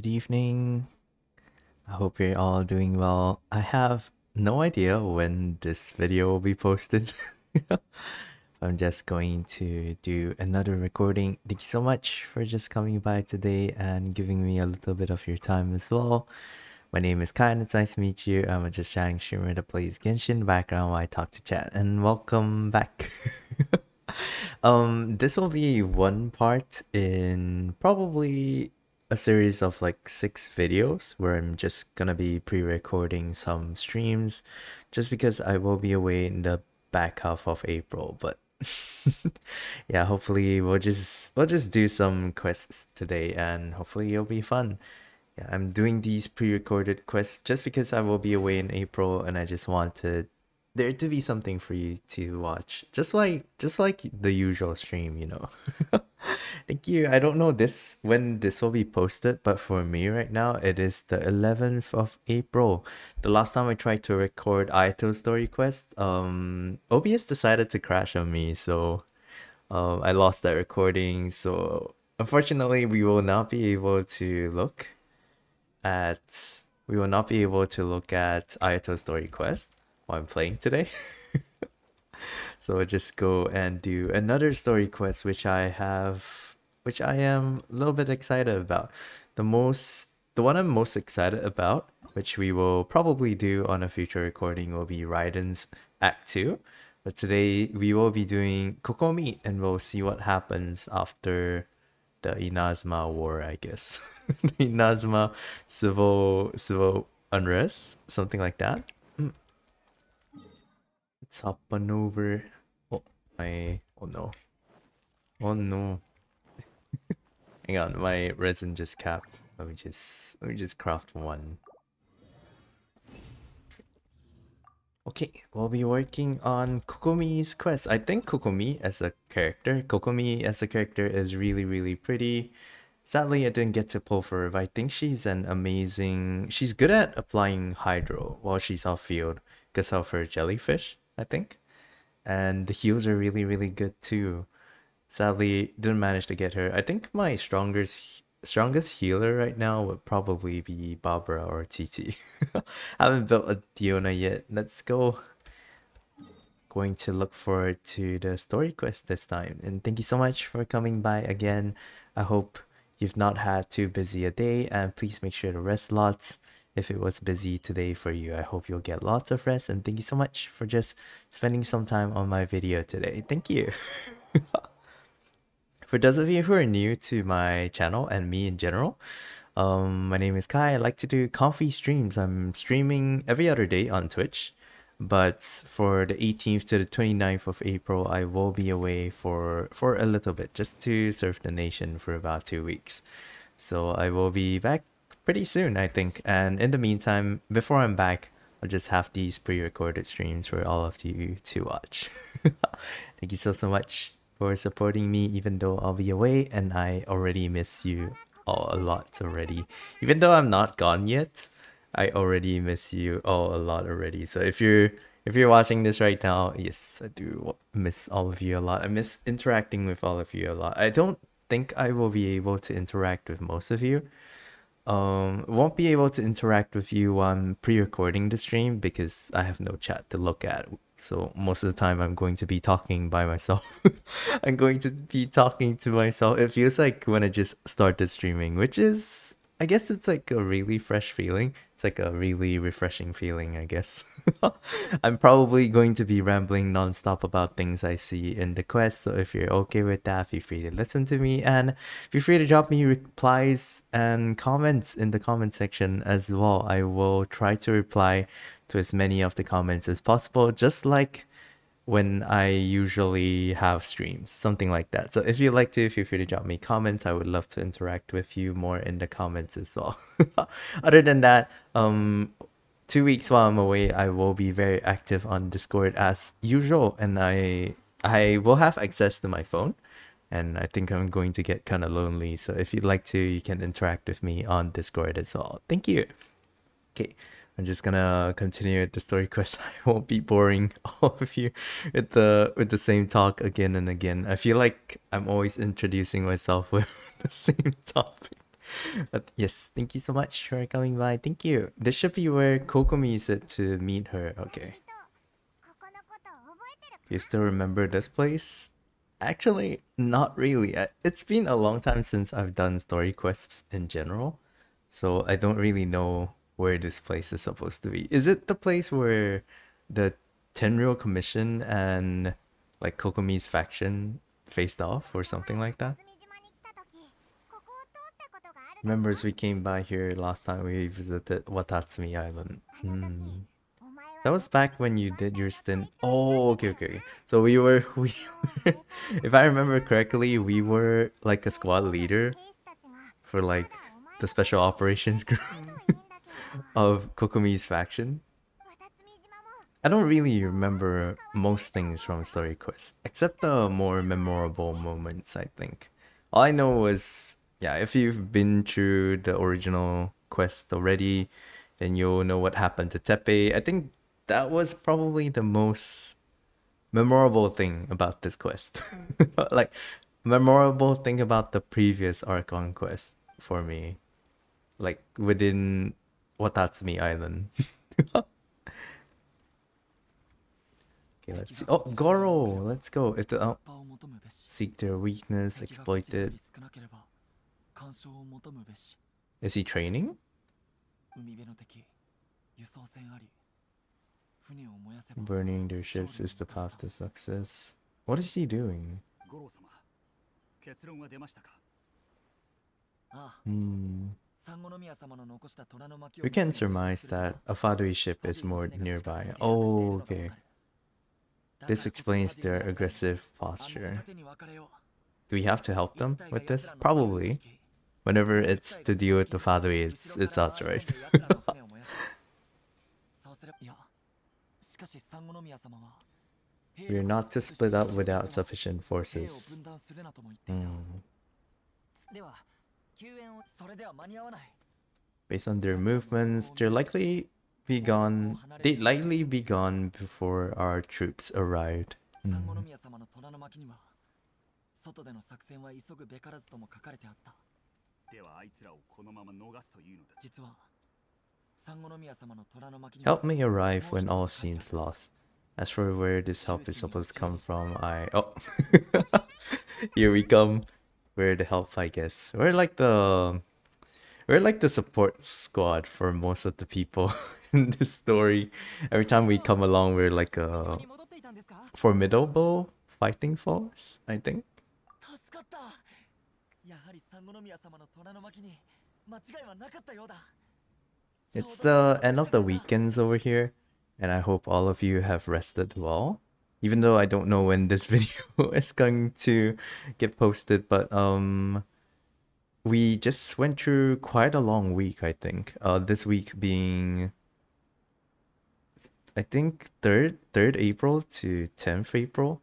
Good evening. I hope you're all doing well. I have no idea when this video will be posted. I'm just going to do another recording. Thank you so much for just coming by today and giving me a little bit of your time as well. My name is Kai and it's nice to meet you. I'm a just chatting streamer that plays Genshin background while I talk to chat and welcome back. um this will be one part in probably a series of like six videos where I'm just gonna be pre-recording some streams just because I will be away in the back half of April but yeah hopefully we'll just we'll just do some quests today and hopefully it'll be fun. Yeah I'm doing these pre-recorded quests just because I will be away in April and I just wanted there to be something for you to watch. Just like just like the usual stream you know thank you. I don't know this when this will be posted but for me right now it is the 11th of april. The last time i tried to record Ayato story quest um obs decided to crash on me so um i lost that recording. So unfortunately we will not be able to look at we will not be able to look at Ayato story quest while I'm playing today. so I'll just go and do another story quest which I have which I am a little bit excited about. The most the one I'm most excited about, which we will probably do on a future recording, will be Raiden's Act 2. But today we will be doing Kokomi and we'll see what happens after the Inazuma War, I guess. the Inazuma civil civil unrest, something like that. Let's hop on over. Oh, my. Oh no. Oh no. Hang on, my resin just capped. Let me just let me just craft one. Okay, we'll be working on Kokomi's quest. I think Kokomi as a character, Kokomi as a character is really really pretty. Sadly, I didn't get to pull for her, but I think she's an amazing. She's good at applying hydro while she's off field because of her jellyfish. I think. And the heals are really, really good too. Sadly, didn't manage to get her. I think my strongest strongest healer right now would probably be Barbara or TT. haven't built a Diona yet. Let's go. Going to look forward to the story quest this time. And thank you so much for coming by again. I hope you've not had too busy a day and please make sure to rest lots if it was busy today for you. I hope you'll get lots of rest and thank you so much for just spending some time on my video today. Thank you. for those of you who are new to my channel and me in general, um, my name is Kai. I like to do comfy streams. I'm streaming every other day on Twitch. But for the 18th to the 29th of April, I will be away for, for a little bit, just to serve the nation for about two weeks. So I will be back pretty soon, I think. And in the meantime, before I'm back, I'll just have these pre-recorded streams for all of you to watch. Thank you so, so much for supporting me even though I'll be away and I already miss you all a lot already. Even though I'm not gone yet, I already miss you all a lot already. So if you're if you're watching this right now, yes, I do miss all of you a lot. I miss interacting with all of you a lot. I don't think I will be able to interact with most of you um won't be able to interact with you on pre-recording the stream because I have no chat to look at. So most of the time I'm going to be talking by myself. I'm going to be talking to myself. It feels like when I just started streaming, which is I guess it's like a really fresh feeling. It's like a really refreshing feeling, I guess. I'm probably going to be rambling nonstop about things I see in the quest, so if you're okay with that, feel free to listen to me and feel free to drop me replies and comments in the comment section as well. I will try to reply to as many of the comments as possible, just like when I usually have streams, something like that. So if you'd like to, feel free to drop me comments. I would love to interact with you more in the comments as well. Other than that, um, two weeks while I'm away, I will be very active on Discord as usual, and I I will have access to my phone. And I think I'm going to get kind of lonely. So if you'd like to, you can interact with me on Discord as well. Thank you. Okay. I'm just gonna continue the story quest. I won't be boring all of you with the with the same talk again and again. I feel like I'm always introducing myself with the same topic. but yes, thank you so much for coming by. Thank you. This should be where Kokomi said to meet her. Okay. You still remember this place? Actually, not really. It's been a long time since I've done story quests in general, so I don't really know where this place is supposed to be. Is it the place where the Tenryou Commission and like Kokomi's faction faced off or something like that? Remembers we came by here last time we visited Watatsumi Island. Hmm. That was back when you did your stint. Oh, okay, okay. So we were, we were, if I remember correctly, we were like a squad leader for like the special operations group of Kokomi's faction. I don't really remember most things from Story Quest, except the more memorable moments, I think. All I know was, yeah, if you've been through the original quest already, then you'll know what happened to Teppei. I think that was probably the most memorable thing about this quest. like memorable thing about the previous Archon quest for me. Like within Watatsumi Island. okay, let's see. Oh, Goro! Let's go. If the, oh, seek their weakness, exploit it. Is he training? Burning their ships is the path to success. What is he doing? Hmm. We can surmise that a Fatui ship is more nearby. Oh, okay. This explains their aggressive posture. Do we have to help them with this? Probably. Whenever it's to deal with the Fatui, it's, it's us, right? We are not to split up without sufficient forces. Mm. Based on their movements, they're likely be gone. They'd likely be gone before our troops arrived. Mm. Help me arrive when all seems lost. As for where this help is supposed to come from, I... Oh! Here we come. We're the help, I guess. We're like the... We're like the support squad for most of the people in this story. Every time we come along, we're like a formidable fighting force, I think. It's the end of the weekends over here, and I hope all of you have rested well. Even though I don't know when this video is going to get posted, but um, we just went through quite a long week, I think. Uh, this week being, I think third third April to tenth April.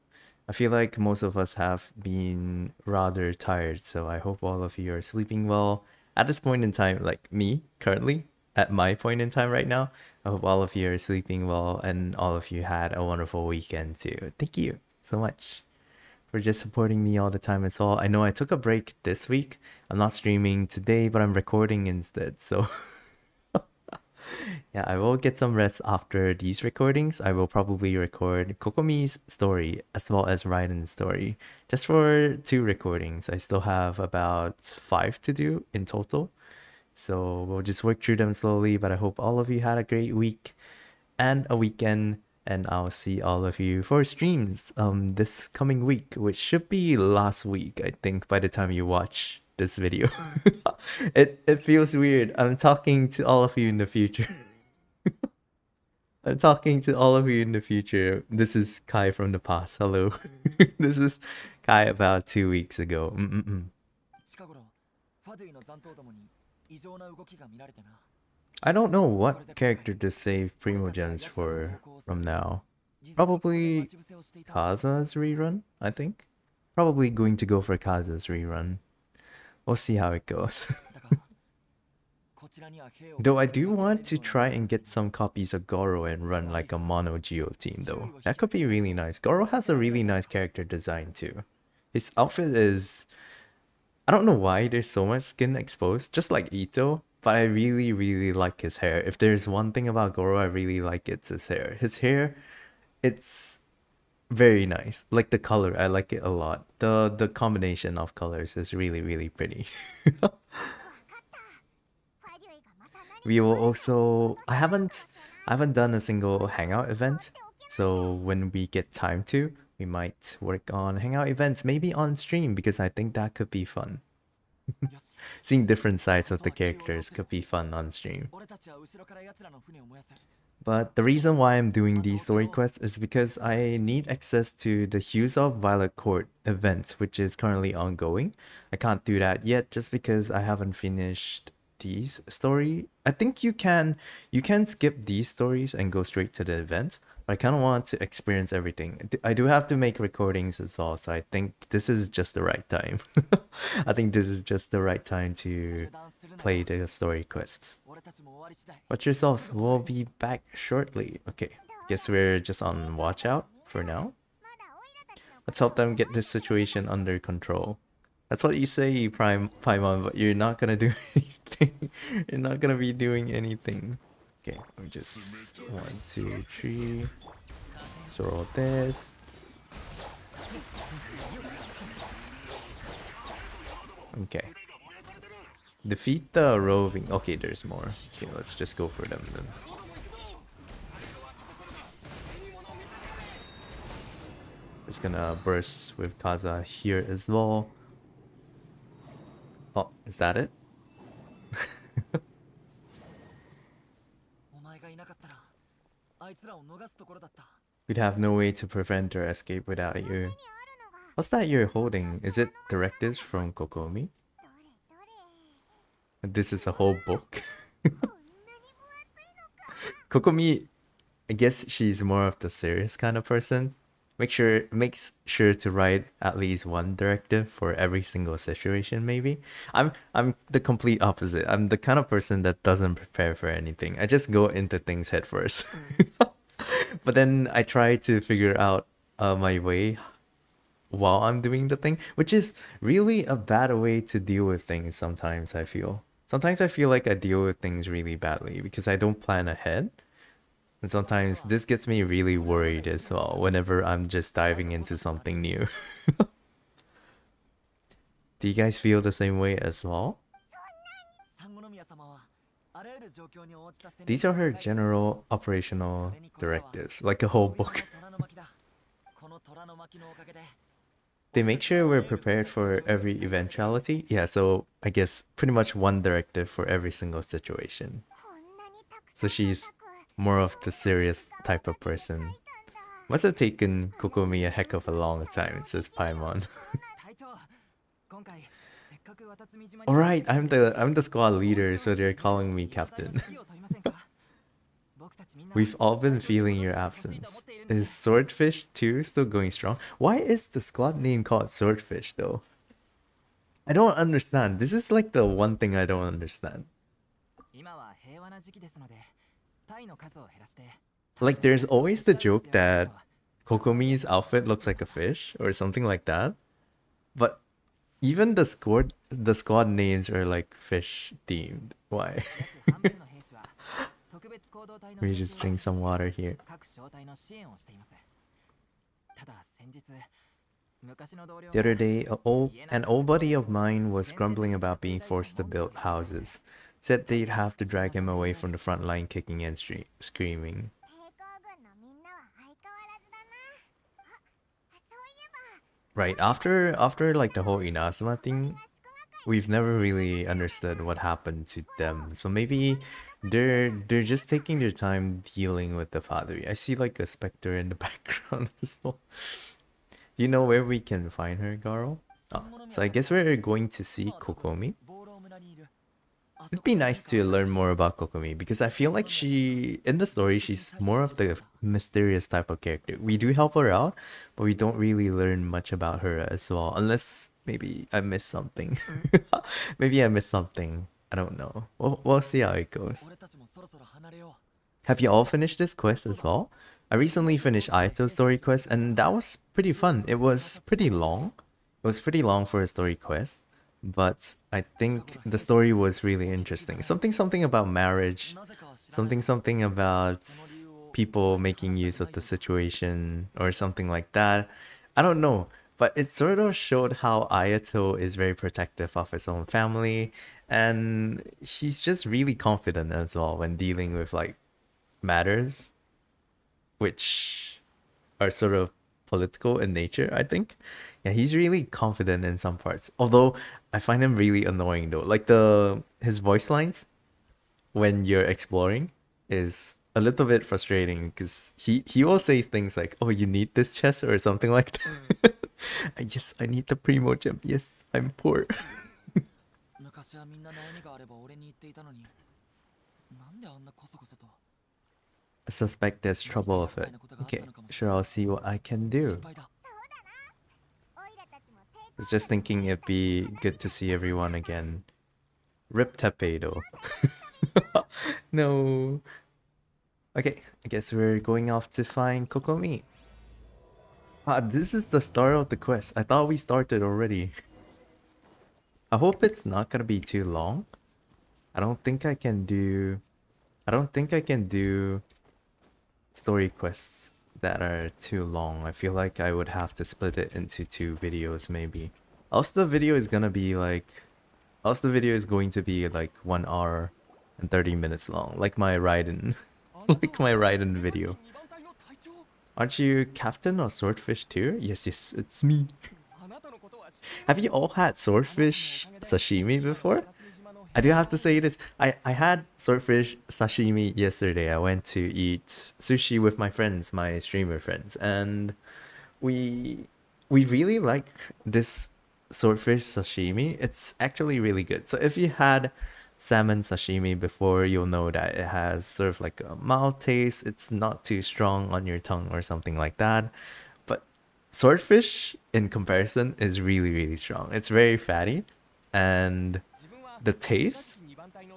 I feel like most of us have been rather tired, so I hope all of you are sleeping well at this point in time, like me currently at my point in time right now. I hope all of you are sleeping well and all of you had a wonderful weekend too. Thank you so much for just supporting me all the time as well. I know I took a break this week. I'm not streaming today, but I'm recording instead. So yeah, I will get some rest after these recordings. I will probably record Kokomi's story as well as Raiden's story. Just for two recordings. I still have about five to do in total. So we'll just work through them slowly, but I hope all of you had a great week and a weekend and I'll see all of you for streams um this coming week, which should be last week, I think, by the time you watch this video. it it feels weird. I'm talking to all of you in the future. I'm talking to all of you in the future. This is Kai from the past. Hello. this is Kai about two weeks ago. Mm -mm. I don't know what character to save Primogems for from now. Probably Kazuha's rerun, I think. Probably going to go for Kazuha's rerun. We'll see how it goes. though I do want to try and get some copies of Goro and run like a mono Geo team though. That could be really nice. Goro has a really nice character design too. His outfit is I don't know why there's so much skin exposed, just like Itto, but I really, really like his hair. If there's one thing about Goro I really like, it's his hair. His hair, it's very nice. Like the color, I like it a lot. The the combination of colors is really, really pretty. we will also I haven't I haven't done a single hangout event, so when we get time to, we might work on hangout events, maybe on stream, because I think that could be fun. Seeing different sides of the characters could be fun on stream. But the reason why I'm doing these story quests is because I need access to the Hues of Violet Court event, which is currently ongoing. I can't do that yet just because I haven't finished these story. I think you can you can skip these stories and go straight to the event. I kind of want to experience everything. I do have to make recordings as well, so I think this is just the right time. I think this is just the right time to play the story quests. Watch yourselves, we'll be back shortly. Okay, guess we're just on watch out for now. Let's help them get this situation under control. That's what you say, Prime Paimon, but you're not gonna do anything. you're not gonna be doing anything. Okay, let me just one, two, three. Throw this. Okay. Defeat the roving. Okay, there's more. Okay, let's just go for them then. Just gonna burst with Kazuha here as well. Oh, is that it? We'd have no way to prevent their escape without you. What's that you're holding? Is it directives from Kokomi? This is a whole book. Kokomi, I guess she's more of the serious kind of person make sure makes sure to write at least one directive for every single situation maybe. I'm i'm the complete opposite. I'm the kind of person that doesn't prepare for anything. I just go into things head first. But then i try to figure out uh, my way while i'm doing the thing which is really a bad way to deal with things sometimes i feel. Sometimes i feel like i deal with things really badly because i don't plan ahead and sometimes this gets me really worried as well whenever I'm just diving into something new. Do you guys feel the same way as well? These are her general operational directives, like a whole book. they make sure we're prepared for every eventuality. Yeah, so I guess pretty much one directive for every single situation. So she's more of the serious type of person. Must have taken Kokomi a heck of a long time, says Paimon. Alright, I'm the I'm the squad leader, so they're calling me captain. We've all been feeling your absence. Is Swordfish 2 still going strong? Why is the squad name called Swordfish though? I don't understand. This is like the one thing I don't understand. Like there's always the joke that Kokomi's outfit looks like a fish or something like that. But even the squad the squad names are like fish themed. Why? we just drink some water here. The other day, old, an old buddy of mine was grumbling about being forced to build houses said they'd have to drag him away from the front line kicking and screaming. Right, after after like the whole Inazuma thing, we've never really understood what happened to them. So maybe they're they're just taking their time dealing with the father. I see like a specter in the background as well. Do you know where we can find her, Goro? Oh, so I guess we're going to see Kokomi. It'd be nice to learn more about Kokomi because I feel like she, in the story, she's more of the mysterious type of character. We do help her out, but we don't really learn much about her as well. Unless maybe I missed something. maybe I missed something. I don't know. We'll, we'll see how it goes. Have you all finished this quest as well? I recently finished Ayato's story quest and that was pretty fun. It was pretty long. It was pretty long for a story quest. but I think the story was really interesting. Something something about marriage, something something about people making use of the situation or something like that. I don't know, but it sort of showed how Ayato is very protective of his own family and he's just really confident as well when dealing with like matters which are sort of political in nature, I think. Yeah, he's really confident in some parts. Although I find him really annoying though. Like the his voice lines when you're exploring is a little bit frustrating because he he will say things like, "Oh, you need this chest" or something like that. yes, I need the primo gem. Yes, I'm poor. Suspect there's trouble with it. Okay, sure, I'll see what I can do. I was just thinking it'd be good to see everyone again. Rip though. no. Okay, I guess we're going off to find Kokomi. Ah, this is the start of the quest. I thought we started already. I hope it's not gonna be too long. I don't think I can do... I don't think I can do story quests that are too long. I feel like I would have to split it into two videos maybe. Else the video is gonna be like... Else the video is going to be like 1 hour and 30 minutes long. Like my Raiden. like my Raiden video. Aren't you captain or Swordfish too? Yes, yes, it's me. Have you all had swordfish sashimi before? I do have to say this. I, I had swordfish sashimi yesterday. I went to eat sushi with my friends, my streamer friends, and we we really like this swordfish sashimi. It's actually really good. So if you had salmon sashimi before, you'll know that it has sort of like a mild taste. It's not too strong on your tongue or something like that. But swordfish in comparison is really really strong. It's very fatty and the taste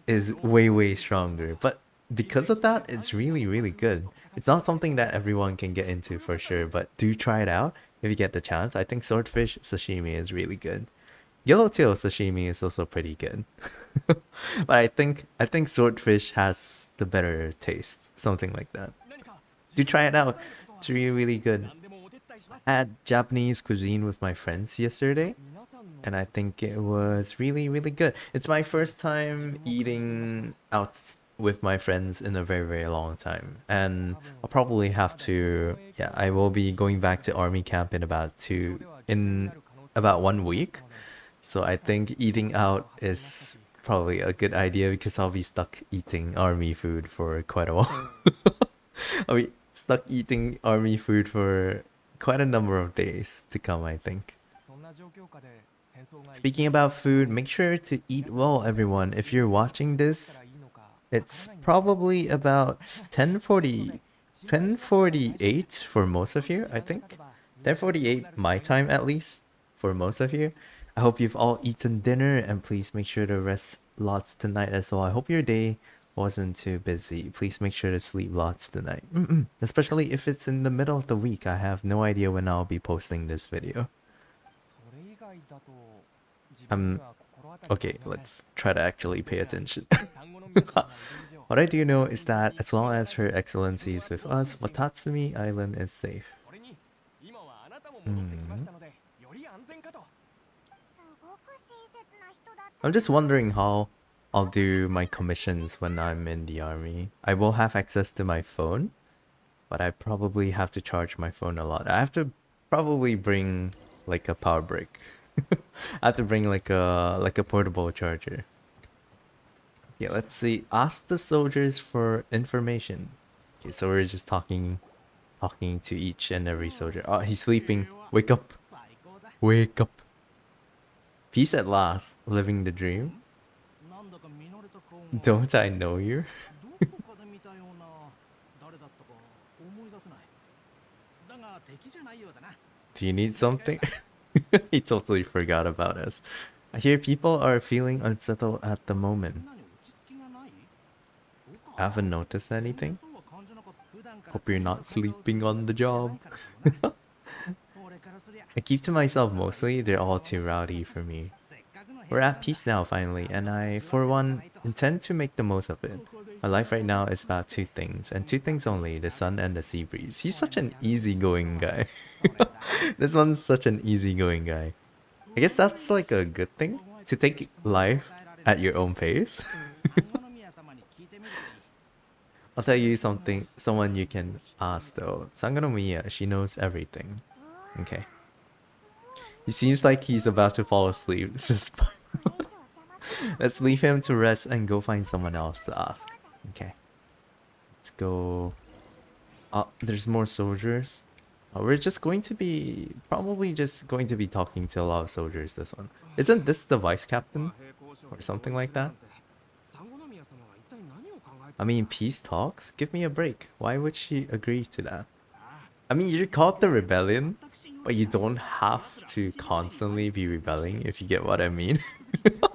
is way way stronger. But because of that it's really really good. It's not something that everyone can get into for sure but do try it out if you get the chance. I think swordfish sashimi is really good. Yellowtail sashimi is also pretty good. But i think i think swordfish has the better taste something like that. Do try it out. It's really really good. I had japanese cuisine with my friends yesterday and I think it was really really good. It's my first time eating out with my friends in a very very long time. And I'll probably have to yeah I will be going back to army camp in about two in about one week. So I think eating out is probably a good idea because I'll be stuck eating army food for quite a while. I'll be stuck eating army food for quite a number of days to come I think Speaking about food, make sure to eat well, everyone. If you're watching this, it's probably about 1040, 1048 for most of you, I think. 1048 my time at least, for most of you. I hope you've all eaten dinner and please make sure to rest lots tonight as well. I hope your day wasn't too busy. Please make sure to sleep lots tonight. Mm -mm. Especially if it's in the middle of the week. I have no idea when I'll be posting this video. Um, okay, let's try to actually pay attention. what I do know is that as long as Her Excellency is with us, Watatsumi Island is safe. Mm. I'm just wondering how I'll do my commissions when I'm in the army. I will have access to my phone, but I probably have to charge my phone a lot. I have to probably bring like a power brick. I have to bring like a like a portable charger. Yeah, let's see. Ask the soldiers for information. Okay, so we're just talking talking to each and every soldier. Oh, he's sleeping. Wake up. Wake up. Peace at last. Living the dream. Don't I know you? Do you need something? he totally forgot about us. I hear people are feeling unsettled at the moment. Haven't noticed anything? Hope you're not sleeping on the job. I keep to myself mostly, they're all too rowdy for me. We're at peace now, finally, and I, for one, intend to make the most of it. My life right now is about two things, and two things only, the sun and the sea breeze. He's such an easygoing guy. this one's such an easygoing guy. I guess that's like a good thing, to take life at your own pace. I'll tell you something, someone you can ask though. Sangonomiya, she knows everything. Okay. He seems like he's about to fall asleep. Let's leave him to rest and go find someone else to ask. Okay. Let's go. Oh, there's more soldiers. Oh, we're just going to be probably just going to be talking to a lot of soldiers this one. Isn't this the vice captain? Or something like that? I mean, peace talks? Give me a break. Why would she agree to that? I mean, you caught the rebellion, but you don't have to constantly be rebelling, if you get what I mean.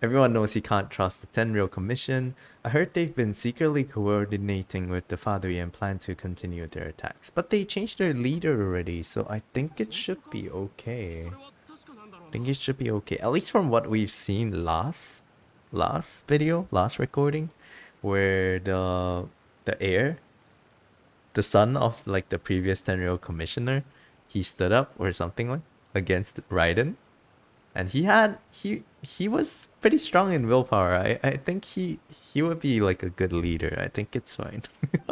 Everyone knows he can't trust the Tenryou Commission. I heard they've been secretly coordinating with the Fatui and plan to continue their attacks. But they changed their leader already, so I think it should be okay. I think it should be okay. At least from what we've seen last last video, last recording, where the the heir, the son of like the previous Tenryou commissioner, he stood up or something like against Raiden. And he had he he was pretty strong in willpower. I, I think he he would be like a good leader. I think it's fine.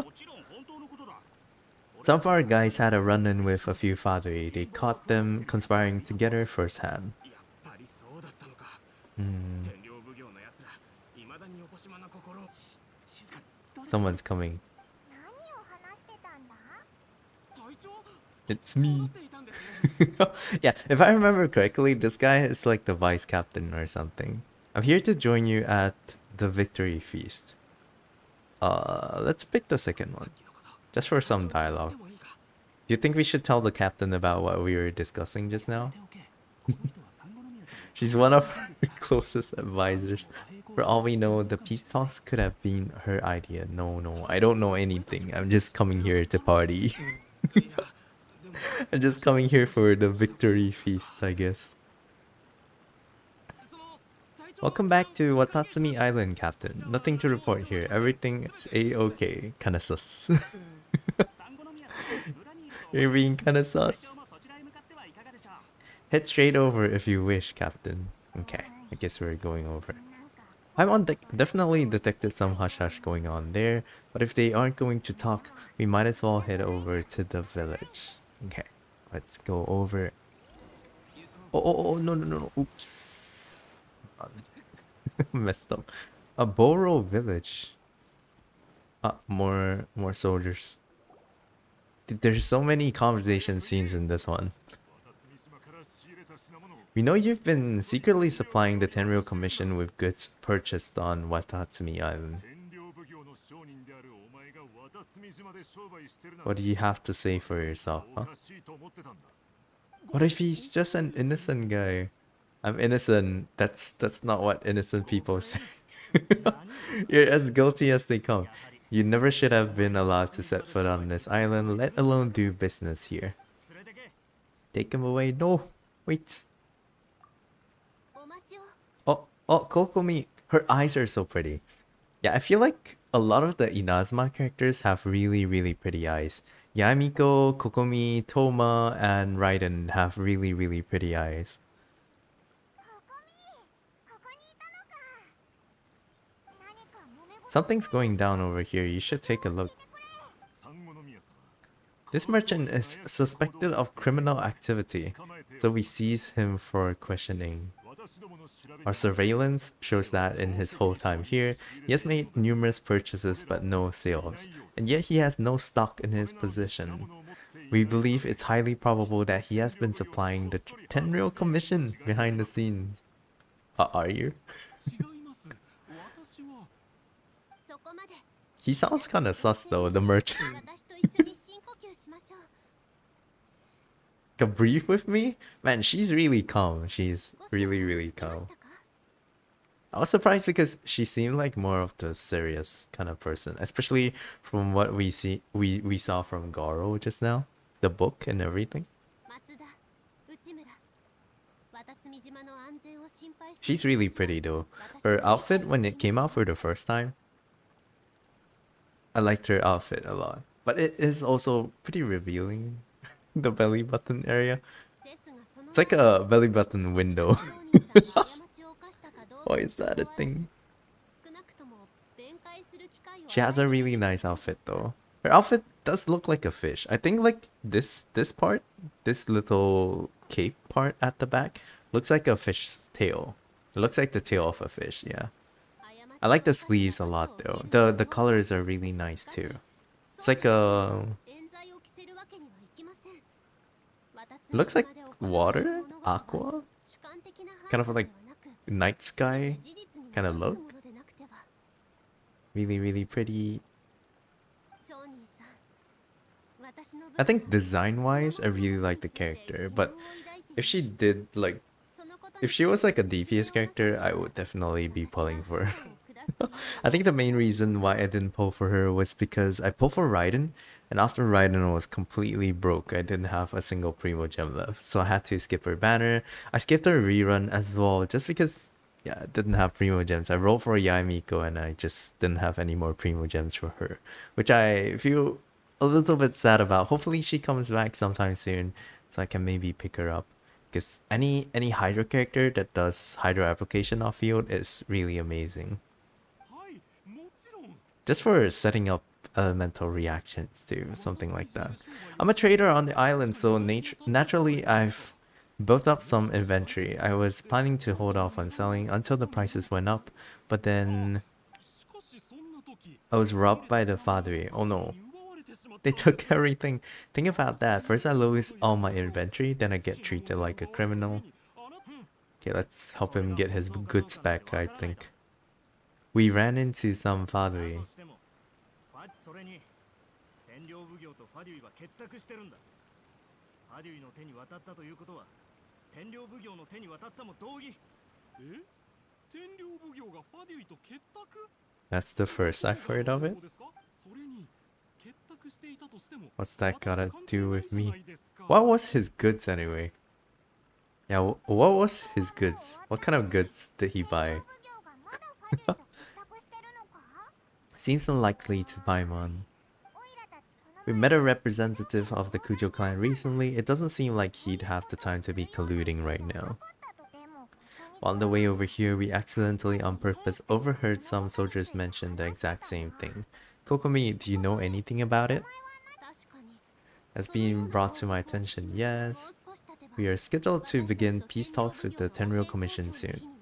Some of our guys had a run-in with a few Fatui. They caught them conspiring together firsthand. Hmm. Someone's coming. It's me. yeah, if I remember correctly, this guy is like the vice captain or something. I'm here to join you at the victory feast. Uh, let's pick the second one. Just for some dialogue. Do you think we should tell the captain about what we were discussing just now? She's one of our closest advisors. For all we know, the peace talks could have been her idea. No, no, I don't know anything. I'm just coming here to party. I'm just coming here for the victory feast, I guess. Welcome back to Watatsumi Island, Captain. Nothing to report here. Everything is a-okay. Kinda sus. You're being kinda sus. Head straight over if you wish, Captain. Okay, I guess we're going over. I'm on. Definitely detected some hush hush going on there, but if they aren't going to talk, we might as well head over to the village. Okay, let's go over. Oh, oh, oh no, no, no, no. Oops. Messed up. A Bourou village. Ah, more, more soldiers. Dude, there's so many conversation scenes in this one. We know you've been secretly supplying the Tenryou Commission with goods purchased on Watatsumi Island. What do you have to say for yourself, huh? What if he's just an innocent guy? I'm innocent. That's that's not what innocent people say. You're as guilty as they come. You never should have been allowed to set foot on this island, let alone do business here. Take him away. No, wait. Oh, oh, Kokomi, her eyes are so pretty. Yeah, I feel like a lot of the Inazuma characters have really, really pretty eyes. Yae Miko, Kokomi, Thoma, and Raiden have really, really pretty eyes. Something's going down over here. You should take a look. This merchant is suspected of criminal activity, so we seize him for questioning. Our surveillance shows that in his whole time here, he has made numerous purchases but no sales, and yet he has no stock in his possession. We believe it's highly probable that he has been supplying the Tenryou Commission behind the scenes. Uh, are you? he sounds kinda sus though, the merchant. A brief with me? Man, she's really calm. She's really, really calm. I was surprised because she seemed like more of the serious kind of person, especially from what we see we we saw from Goro just now, the book and everything. She's really pretty though. Her outfit when it came out for the first time, I liked her outfit a lot. But it is also pretty revealing, the belly button area. It's like a belly button window. Why is that a thing? She has a really nice outfit though. Her outfit does look like a fish. I think like this this part, this little cape part at the back looks like a fish's tail. It looks like the tail of a fish, yeah. I like the sleeves a lot though. The the colors are really nice too. It's like a looks like water, aqua, kind of like night sky kind of look. Really, really pretty. I think design-wise, I really like the character, but if she did like, if she was like a Devious character, I would definitely be pulling for. I think the main reason why I didn't pull for her was because I pulled for Raiden, and after Raiden was completely broke, I didn't have a single Primo gem left. So I had to skip her banner. I skipped her rerun as well, just because, yeah, I didn't have Primo gems. I rolled for Yae Miko and I just didn't have any more Primo gems for her, which I feel a little bit sad about. Hopefully she comes back sometime soon, so I can maybe pick her up. Because any any Hydro character that does Hydro application off field is really amazing just for setting up uh, elemental reactions to something like that. I'm a trader on the island, so nat naturally I've built up some inventory. I was planning to hold off on selling until the prices went up, but then I was robbed by the Fatui. Oh no. They took everything. Think about that. First I lose all my inventory, then I get treated like a criminal. Okay, let's help him get his goods back, I think. We ran into some Fatui. That's the first I've heard of it. What's that gotta do with me? What was his goods anyway? Yeah, what was his goods? What kind of goods did he buy? Seems unlikely to Paimon. We met a representative of the Kujo clan recently. It doesn't seem like he'd have the time to be colluding right now. On the way over here, we accidentally on purpose overheard some soldiers mention the exact same thing. Kokomi, do you know anything about it? Has being brought to my attention, yes. We are scheduled to begin peace talks with the Tenryou Commission soon.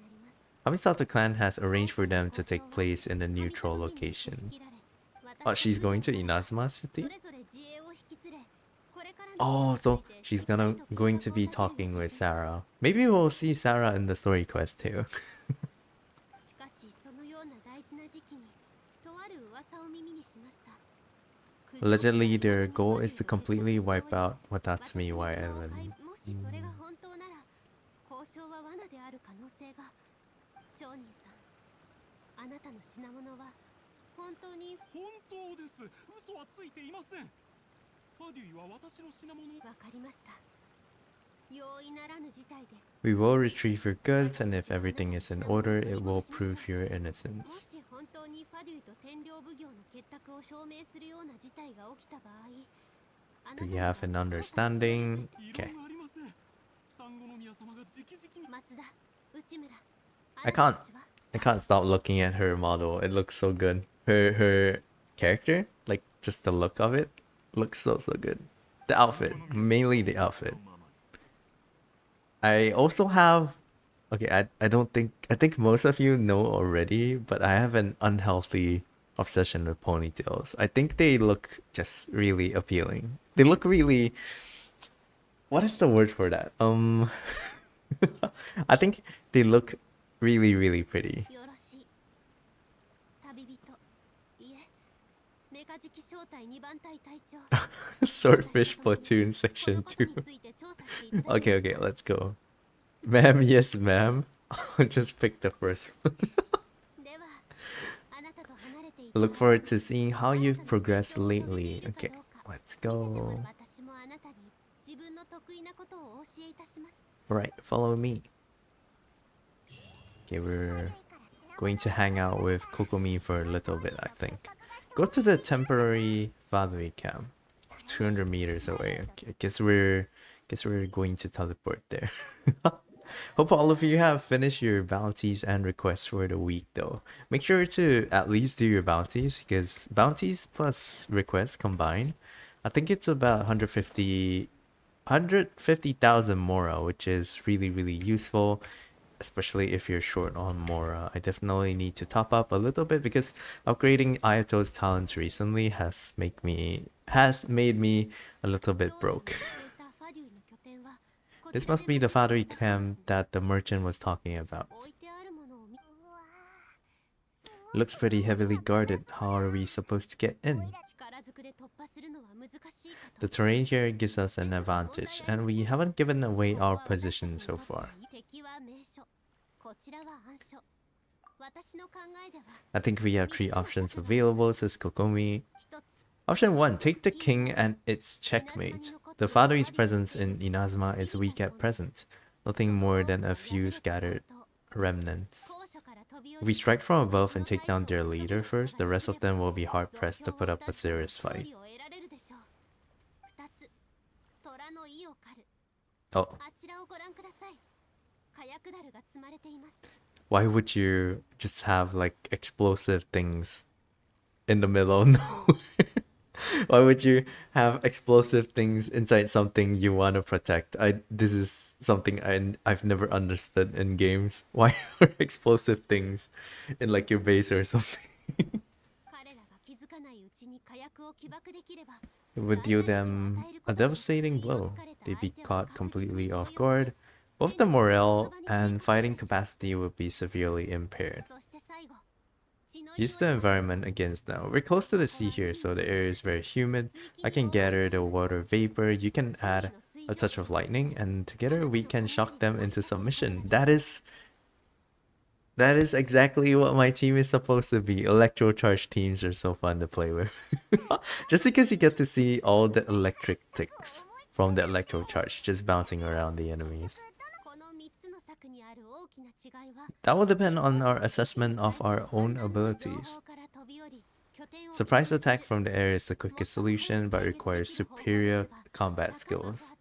Kamisato clan has arranged for them to take place in a neutral location. Oh, she's going to Inazuma City? Oh, so she's gonna going to be talking with Sarah. Maybe we'll see Sarah in the story quest too. Allegedly, their goal is to completely wipe out Watatsumi Y Island. Mm. 商人さんあなたの品物は本当に本当です嘘はついていませんファデュイは私の品物わかりました容易ならぬ事態です We will retrieve your goods, and if everything is in order, it will prove your innocence. もし本当にファデュイと天領奉行の結託を証明するような事態が起きた場合 Do you have an understanding? Okay. 松田、内村、I can't I can't stop looking at her model. It looks so good. Her her character, like just the look of it, looks so so good. The outfit, mainly the outfit. I also have okay, I I don't think I think most of you know already, but I have an unhealthy obsession with ponytails. I think they look just really appealing. They look really what is the word for that? Um I think they look really, really pretty. Swordfish Platoon Section 2. okay, okay, let's go. Ma'am, yes, ma'am. I'll just pick the first one. Look forward to seeing how you've progressed lately. Okay, let's go. Alright, follow me. Okay, we're going to hang out with Kokomi for a little bit, I think. Go to the temporary Fatui camp. 200 meters away. Okay, I guess we're guess we're going to teleport there. Hope all of you have finished your bounties and requests for the week though. Make sure to at least do your bounties because bounties plus requests combined, I think it's about 150 150,000 Mora, which is really really useful especially if you're short on Mora. I definitely need to top up a little bit because upgrading Ayato's talents recently has make me has made me a little bit broke. This must be the Fatui camp that the merchant was talking about. Looks pretty heavily guarded. How are we supposed to get in? The terrain here gives us an advantage, and we haven't given away our position so far. I think we have three options available, says Kokomi. Option 1. Take the king and its checkmate. The Fatui's presence in Inazuma is weak at present, nothing more than a few scattered remnants. If we strike from above and take down their leader first, the rest of them will be hard-pressed to put up a serious fight. Oh. Why would you just have like explosive things in the middle of nowhere? Why would you have explosive things inside something you want to protect? I this is something I I've never understood in games. Why are explosive things in like your base or something? it would deal them a devastating blow. They'd be caught completely off guard. Both the morale and fighting capacity would be severely impaired. Use the environment against now. We're close to the sea here, so the air is very humid. I can gather the water vapor. You can add a touch of lightning, and together we can shock them into submission. That is... That is exactly what my team is supposed to be. Electro charge teams are so fun to play with. just because you get to see all the electric ticks from the electro charge just bouncing around the enemies. That will depend on our assessment of our own abilities. Surprise attack from the air is the quickest solution but requires superior combat skills.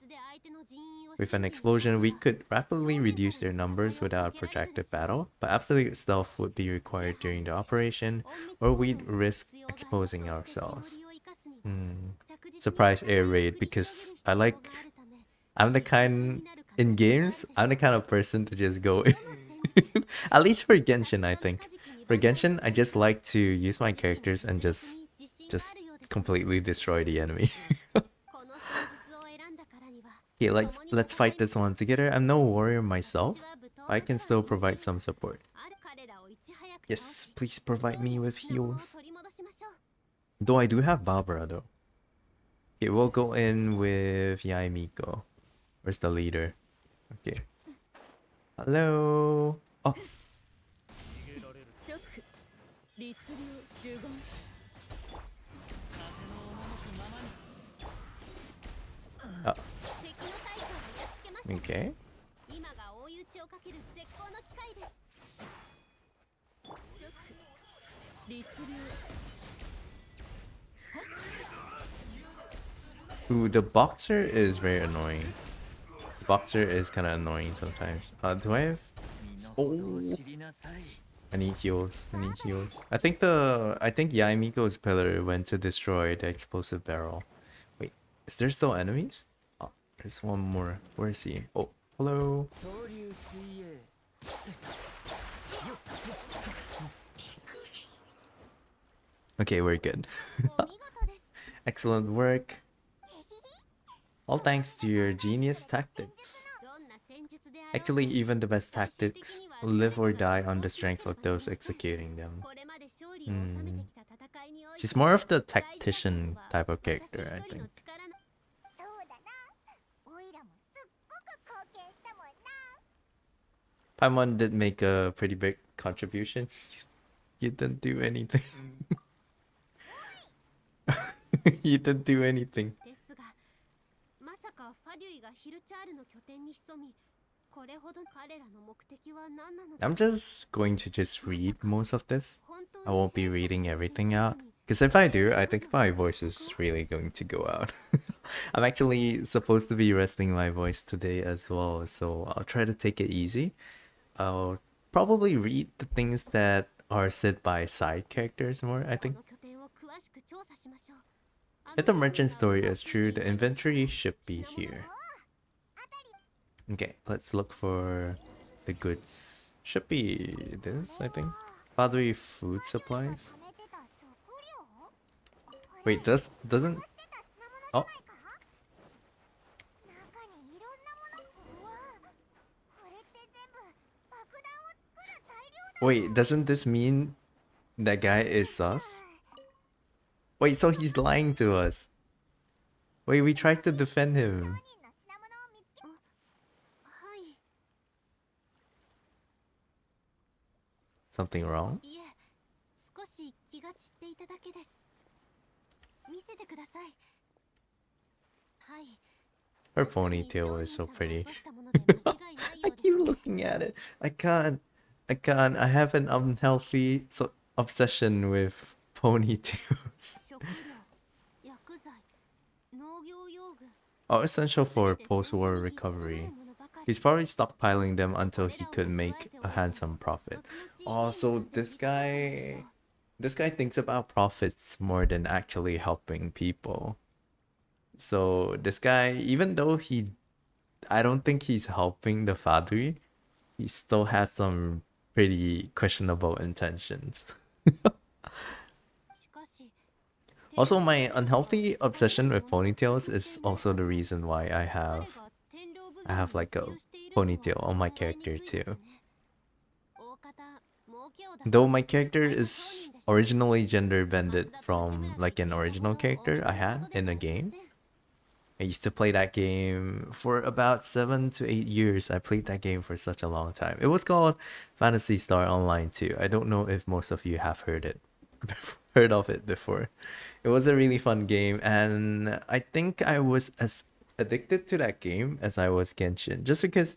With an explosion, we could rapidly reduce their numbers without protracted battle, but absolute stealth would be required during the operation, or we'd risk exposing ourselves. Hmm. Surprise air raid because I like... I'm the kind in games, I'm the kind of person to just go At least for Genshin, I think. For Genshin, I just like to use my characters and just just completely destroy the enemy. okay, let's let's fight this one together. I'm no warrior myself. I can still provide some support. Yes, please provide me with heals. Though I do have Barbara though. Okay, we'll go in with Yae Miko. Where's the leader? Okay. Hello. Oh. oh. Okay. Ooh, the boxer is very annoying. Boxer is kind of annoying sometimes. Uh, do I have... Oh! I need heals. I need heals. I think the... I think Yae Miko's pillar went to destroy the explosive barrel. Wait, is there still enemies? Oh, there's one more. Where is he? Oh, hello. Okay, we're good. Excellent work. All thanks to your genius tactics. Actually, even the best tactics live or die on the strength of those executing them. Hmm. She's more of the tactician type of character, I think. Paimon did make a pretty big contribution. You didn't do anything. you didn't do anything. I'm just going to just read most of this. I won't be reading everything out. Because if I do, I think my voice is really going to go out. I'm actually supposed to be resting my voice today as well, so I'll try to take it easy. I'll probably read the things that are said by side characters more, I think. If the merchant story is true, the inventory should be here. Okay, let's look for the goods. Should be this, I think. Fatui food supplies. Wait, does doesn't Oh Wait, doesn't this mean that guy is sus? Wait, so he's lying to us. Wait, we tried to defend him. Something wrong? Her ponytail is so pretty. I keep looking at it. I can't. I can't. I have an unhealthy so obsession with ponytails. oh, essential for post-war recovery. He's probably stockpiling them until he could make a handsome profit. Oh, so this guy... This guy thinks about profits more than actually helping people. So this guy, even though he... I don't think he's helping the Fatui, he still has some pretty questionable intentions. also, my unhealthy obsession with ponytails is also the reason why I have I have like a ponytail on my character too. Though my character is originally gender bended from like an original character I had in a game. I used to play that game for about 7 to 8 years. I played that game for such a long time. It was called Phantasy Star Online 2. I don't know if most of you have heard it heard of it before. It was a really fun game and I think I was as addicted to that game as I was Genshin just because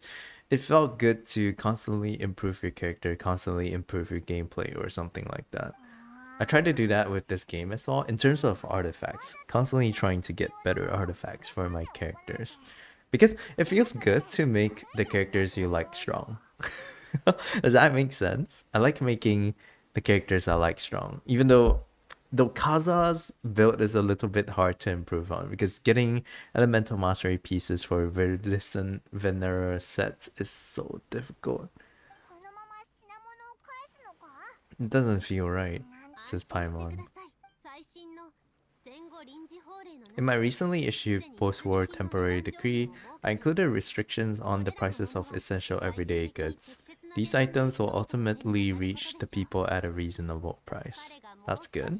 it felt good to constantly improve your character, constantly improve your gameplay or something like that. I tried to do that with this game as well in terms of artifacts, constantly trying to get better artifacts for my characters. Because it feels good to make the characters you like strong. Does that make sense? I like making the characters I like strong. Even though the Kazuha's build is a little bit hard to improve on because getting elemental mastery pieces for Viridescent Venerer sets is so difficult. It doesn't feel right, says Paimon. In my recently issued post-war temporary decree, I included restrictions on the prices of essential everyday goods. These items will ultimately reach the people at a reasonable price. That's good.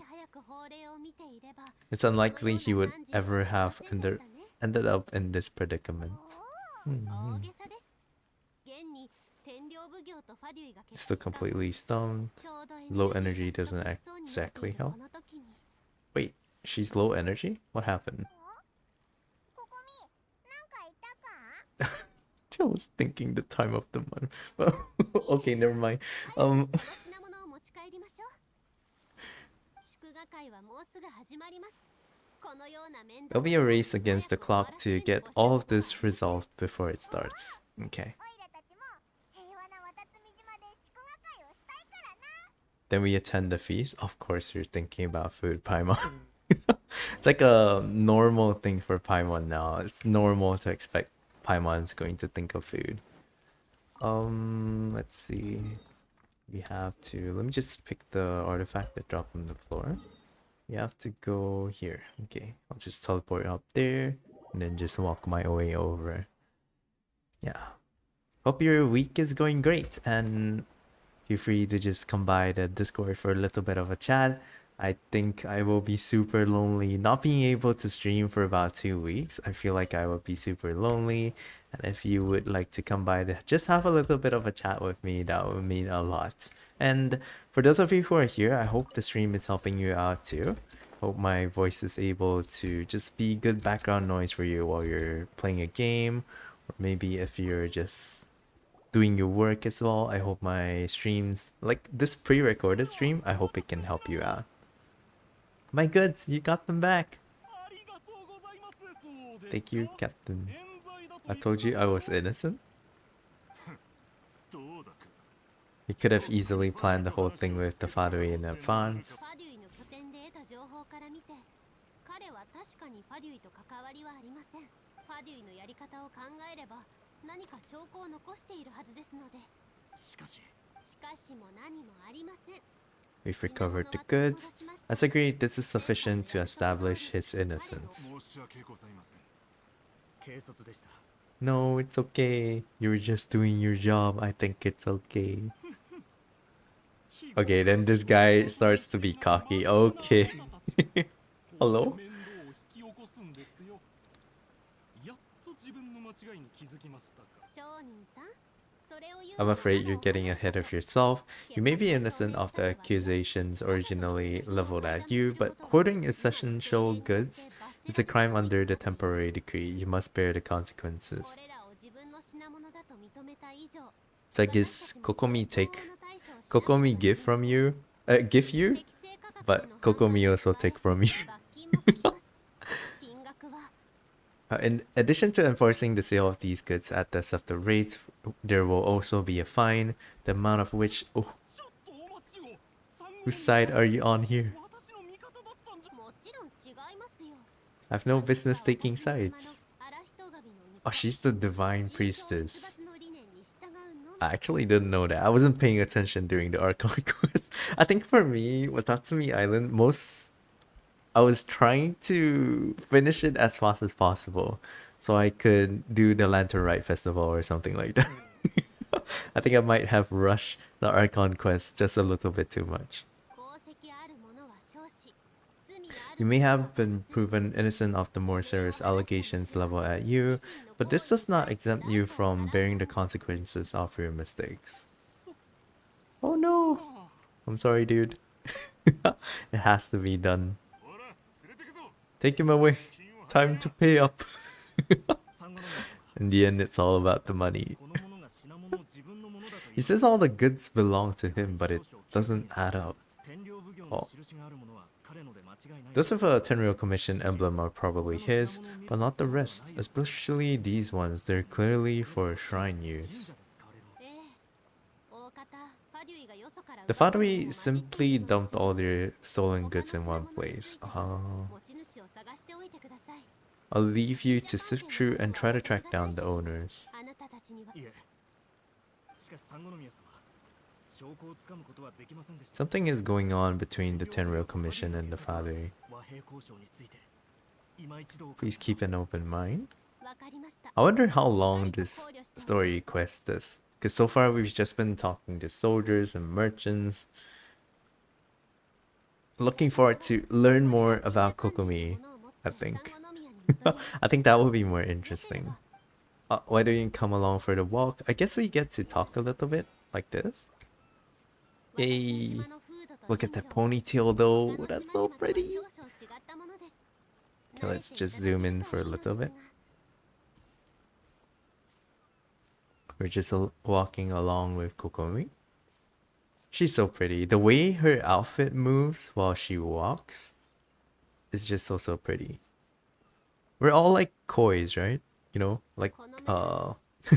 It's unlikely he would ever have ended, ended up in this predicament. Hmm. Still completely stoned. Low energy doesn't exactly help. Wait, she's low energy? What happened? I was thinking the time of the month. But okay, never mind. Um There'll be a race against the clock to get all of this resolved before it starts. Okay. Then we attend the feast. Of course, you're thinking about food, Paimon. it's like a normal thing for Paimon now. It's normal to expect Paimon's going to think of food. Um, let's see. We have to... Let me just pick the artifact that dropped on the floor. We have to go here. Okay, I'll just teleport up there and then just walk my way over. Yeah. Hope your week is going great and feel free to just come by the Discord for a little bit of a chat. I think I will be super lonely not being able to stream for about two weeks. I feel like I will be super lonely. And if you would like to come by to just have a little bit of a chat with me, that would mean a lot. And for those of you who are here, I hope the stream is helping you out too. Hope my voice is able to just be good background noise for you while you're playing a game. Or maybe if you're just doing your work as well. I hope my streams, like this pre-recorded stream, I hope it can help you out. My goods, you got them back. Thank you, Captain. I told you I was innocent. You could have easily planned the whole thing with the Fatui in advance. We've recovered the goods. As agreed, this is sufficient to establish his innocence. No, it's okay. You were just doing your job. I think it's okay. Okay, then this guy starts to be cocky. Okay. Hello? I'm afraid you're getting ahead of yourself. You may be innocent of the accusations originally leveled at you, but hoarding essential goods is a crime under the temporary decree. You must bear the consequences. So I guess Kokomi take Kokomi give from you, uh, give you, but Kokomi also take from you. Uh, in addition to enforcing the sale of these goods at the set rates, there will also be a fine, the amount of which... Oh, whose side are you on here? I've no business taking sides. Oh, she's the divine priestess. I actually didn't know that. I wasn't paying attention during the Archon course. I think for me, Watatsumi Island, most... I was trying to finish it as fast as possible so I could do the Lantern Rite Festival or something like that. I think I might have rushed the Archon quest just a little bit too much. You may have been proven innocent of the more serious allegations leveled at you, but this does not exempt you from bearing the consequences of your mistakes. Oh no! I'm sorry dude. it has to be done. Take him away. Time to pay up. In the end, it's all about the money. he says all the goods belong to him, but it doesn't add up. Oh. Those of a Tenryou Commission emblem are probably his, but not the rest, especially these ones, they're clearly for shrine use. The Fatui simply dumped all their stolen goods in one place. Oh. I'll leave you to sift through and try to track down the owners. Something is going on between the Tenryou Commission and the Fatui. Please keep an open mind. I wonder how long this story quest is. Because so far we've just been talking to soldiers and merchants. Looking forward to learn more about Kokomi, I think. I think that will be more interesting. Uh, why don't you come along for the walk? I guess we get to talk a little bit like this. Hey, Look at that ponytail though. That's so pretty. Okay, let's just zoom in for a little bit. We're just walking along with Kokomi. She's so pretty. The way her outfit moves while she walks is just so so pretty. We're all like kois, right? You know, like uh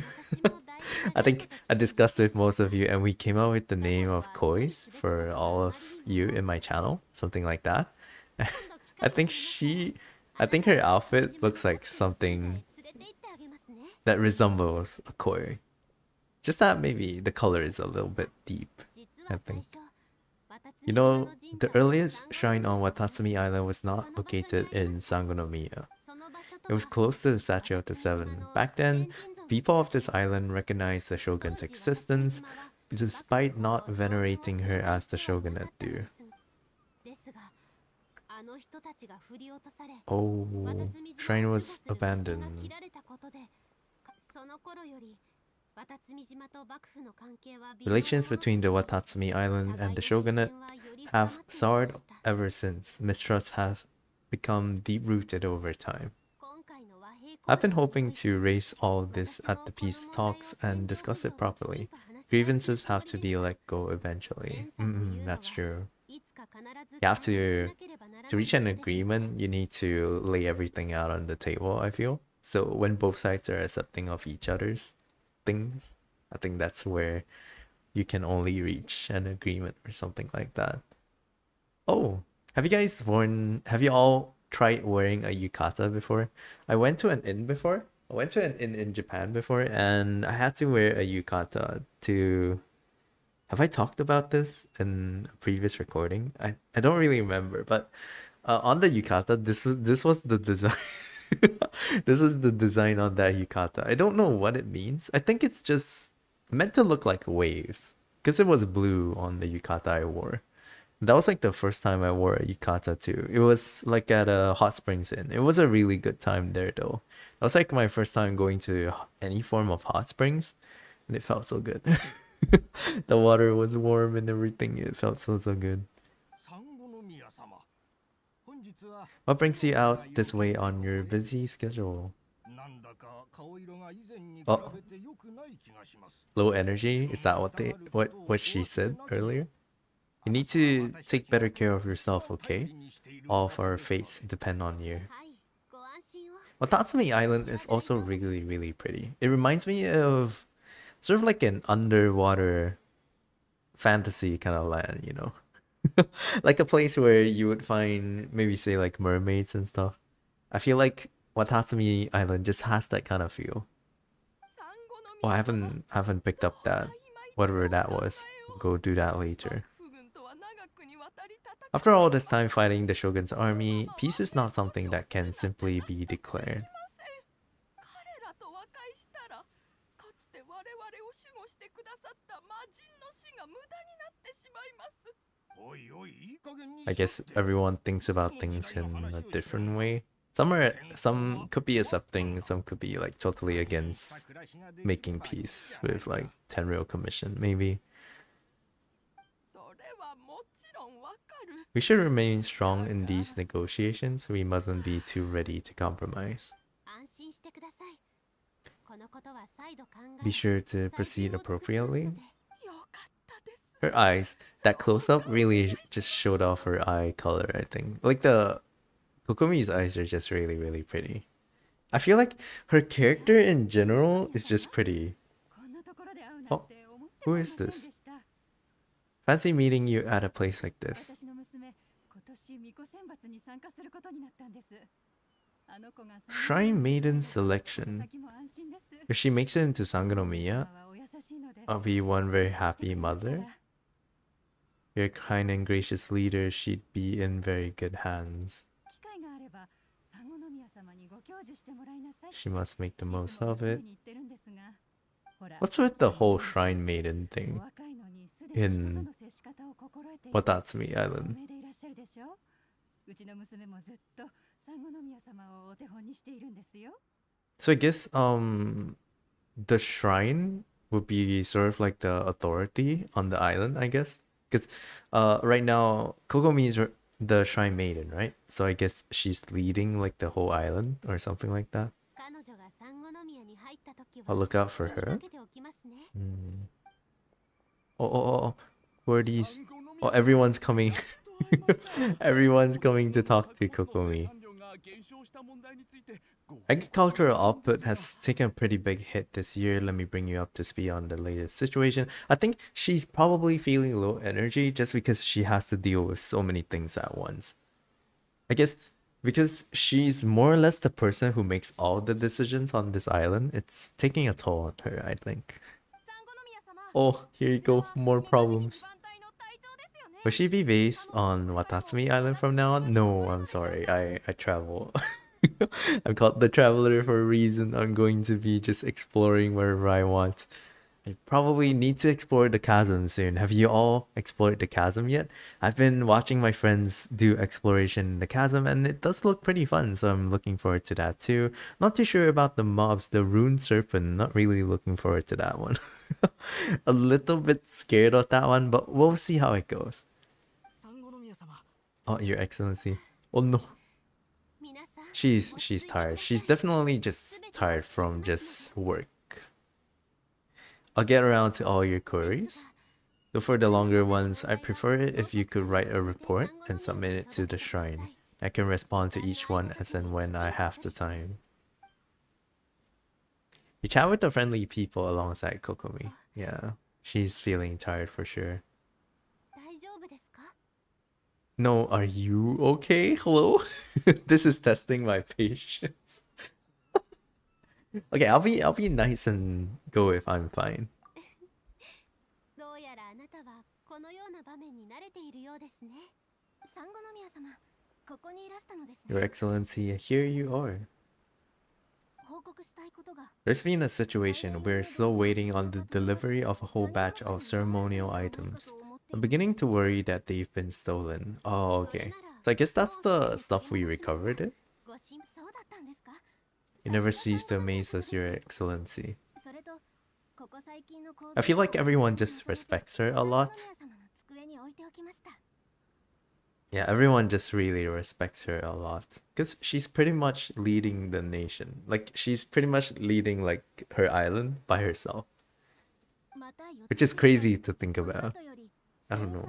I think I discussed with most of you and we came up with the name of kois for all of you in my channel, something like that. I think she I think her outfit looks like something that resembles a koi. Just that maybe the color is a little bit deep. I think. You know, the earliest shrine on Watatsumi Island was not located in Sangonomiya. It was close to the the Seven. Back then, people of this island recognized the shogun's existence, despite not venerating her as the shogunate do. Oh, shrine was abandoned. Relations between the Watatsumi Island and the shogunate have soured ever since. Mistrust has become deep rooted over time. I've been hoping to raise all this at the peace talks and discuss it properly. Grievances have to be let go eventually. Mm, that's true. You have to to reach an agreement, you need to lay everything out on the table, I feel. So when both sides are accepting of each other's things, I think that's where you can only reach an agreement or something like that. Oh, have you guys worn have you all tried wearing a yukata before? I went to an inn before. I went to an inn in Japan before and I had to wear a yukata to have I talked about this in a previous recording? I, I don't really remember, but uh, on the yukata, this is this was the design. this is the design on that yukata. I don't know what it means. I think it's just meant to look like waves because it was blue on the yukata I wore. That was like the first time I wore a yukata too. It was like at a hot springs inn. It was a really good time there though. That was like my first time going to any form of hot springs, and it felt so good. the water was warm and everything. It felt so so good. What brings you out this way on your busy schedule? Oh, low energy? Is that what they what what she said earlier? You need to take better care of yourself, okay? All of our fates depend on you. Watatsumi Island is also really, really pretty. It reminds me of sort of like an underwater fantasy kind of land, you know? like a place where you would find maybe say like mermaids and stuff. I feel like Watatsumi Island just has that kind of feel. Oh, I haven't haven't picked up that whatever that was. Go do that later. After all this time fighting the Shogun's army, peace is not something that can simply be declared. I guess everyone thinks about things in a different way. Some are some could be accepting, some could be like totally against making peace with like Tenryou Commission, maybe. We should remain strong in these negotiations. We mustn't be too ready to compromise. Be sure to proceed appropriately. Her eyes, that close up really just showed off her eye color, I think. Like the Kokomi's eyes are just really, really pretty. I feel like her character in general is just pretty. Oh, who is this? Fancy meeting you at a place like this. Shrine Maiden Selection. If she makes it into Sangonomiya, I'll be one very happy mother. Your kind and gracious leader, she'd be in very good hands. She must make the most of it. What's with the whole Shrine Maiden thing in Watatsumi Island? So I guess um the shrine would be sort of like the authority on the island, I guess. Because uh right now Kokomi is the shrine maiden, right? So I guess she's leading like the whole island or something like that. I'll look out for her. Mm. Oh, oh, oh, oh, who are these? Oh, everyone's coming. everyone's coming to talk to Kokomi. Agricultural output has taken a pretty big hit this year. Let me bring you up to speed on the latest situation. I think she's probably feeling low energy just because she has to deal with so many things at once. I guess because she's more or less the person who makes all the decisions on this island, it's taking a toll on her, I think. Oh, here you go, more problems. Will she be based on Watatsumi Island from now on? No, I'm sorry, I, I travel. I'm called the traveler for a reason. I'm going to be just exploring wherever I want. I probably need to explore the chasm soon. Have you all explored the chasm yet? I've been watching my friends do exploration in the chasm and it does look pretty fun, so I'm looking forward to that too. Not too sure about the mobs, the ruin serpent, not really looking forward to that one. a little bit scared of that one, but we'll see how it goes. Oh, your excellency. Oh no. She's she's tired. She's definitely just tired from just work. I'll get around to all your queries. Though for the longer ones, I prefer it if you could write a report and submit it to the shrine. I can respond to each one as and when I have the time. You chat with the friendly people alongside Kokomi. Yeah, she's feeling tired for sure. 大丈夫ですか No, are you okay? Hello? this is testing my patience. okay, I'll be I'll be nice and go if I'm fine. どうやらあなたはこのような場面に慣れているようですね三五宮様ここにいらしたのですね Your Excellency, here you are. 報告したいことが There's been a situation where we're still waiting on the delivery of a whole batch of ceremonial items. I'm beginning to worry that they've been stolen. Oh, okay. So I guess that's the stuff we recovered it? You never cease to amaze us, Your Excellency. I feel like everyone just respects her a lot. Yeah, everyone just really respects her a lot. Because she's pretty much leading the nation. Like, she's pretty much leading, like, her island by herself. Which is crazy to think about. I don't know.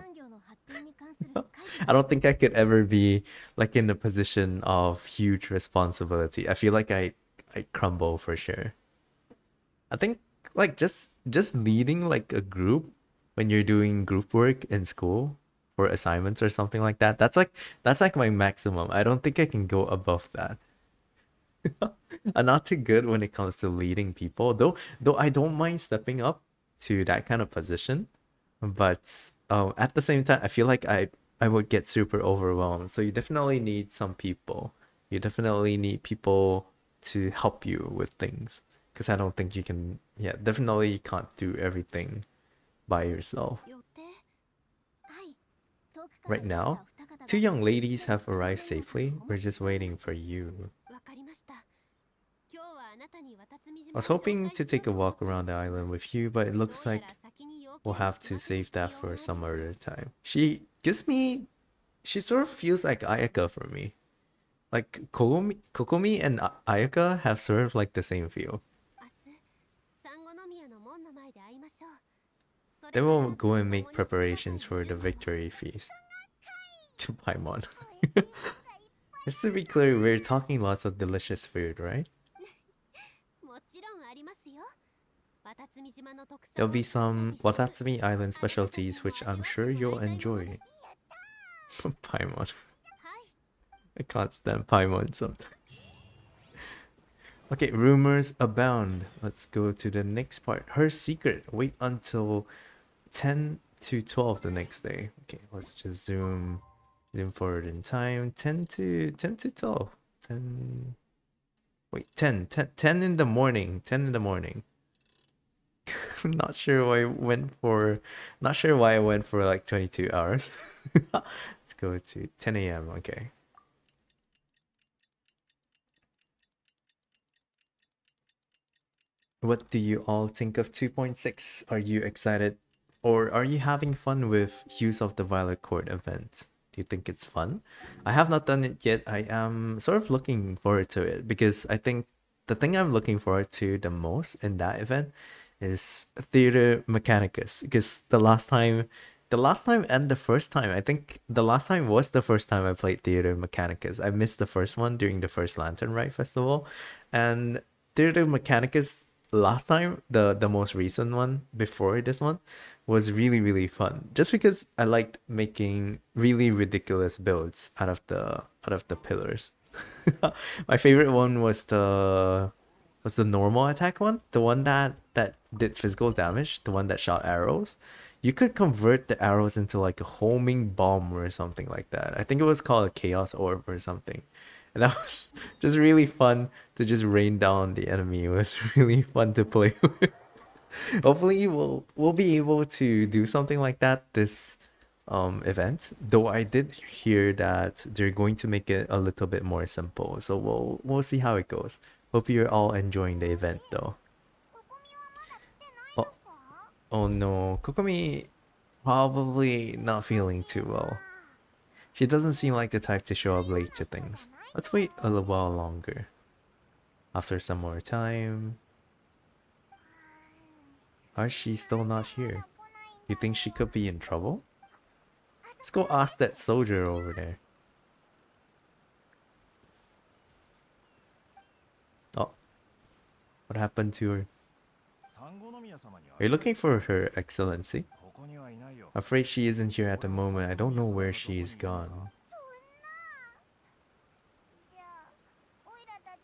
I don't think I could ever be like in a position of huge responsibility. I feel like I I crumble for sure. I think like just just leading like a group when you're doing group work in school for assignments or something like that. That's like that's like my maximum. I don't think I can go above that. I'm not too good when it comes to leading people, though though I don't mind stepping up to that kind of position. But um, at the same time, I feel like I I would get super overwhelmed. So you definitely need some people. You definitely need people to help you with things because I don't think you can. Yeah, definitely you can't do everything by yourself. Right now, two young ladies have arrived safely. We're just waiting for you. I was hoping to take a walk around the island with you, but it looks like We'll have to save that for some other time. She gives me... She sort of feels like Ayaka for me. Like, Kokomi, Kokomi and Ayaka have sort of like the same feel. Then we'll go and make preparations for the victory feast. To Paimon. Just to be clear, we're talking lots of delicious food, right? There'll be some Watatsumi Island specialties, which I'm sure you'll enjoy. Paimon. I can't stand Paimon sometimes. Okay, rumors abound. Let's go to the next part. Her secret. Wait until 10 to 12 the next day. Okay, let's just zoom zoom forward in time. 10 to 10 to 12. 10 Wait, 10 10, 10 in the morning. 10 in the morning. I'm not sure why I went for not sure why I went for like 22 hours. Let's go to 10 a.m. Okay. What do you all think of 2.6? Are you excited or are you having fun with Hues of the Violet Court event? Do you think it's fun? I have not done it yet. I am sort of looking forward to it because I think the thing I'm looking forward to the most in that event is Theater Mechanicus because the last time the last time and the first time I think the last time was the first time I played Theater Mechanicus. I missed the first one during the first Lantern Rite Festival and Theater Mechanicus last time the the most recent one before this one was really really fun just because I liked making really ridiculous builds out of the out of the pillars. My favorite one was the was the normal attack one, the one that that did physical damage, the one that shot arrows. You could convert the arrows into like a homing bomb or something like that. I think it was called a chaos orb or something. And that was just really fun to just rain down the enemy. It was really fun to play with. Hopefully we'll we'll be able to do something like that this um event. Though I did hear that they're going to make it a little bit more simple. So we'll we'll see how it goes. Hope you're all enjoying the event though. Oh, oh no, Kokomi probably not feeling too well. She doesn't seem like the type to show up late to things. Let's wait a little while longer. After some more time... Why is she still not here? You think she could be in trouble? Let's go ask that soldier over there. What happened to her? Are you looking for her excellency? Afraid she isn't here at the moment. I don't know where she's gone.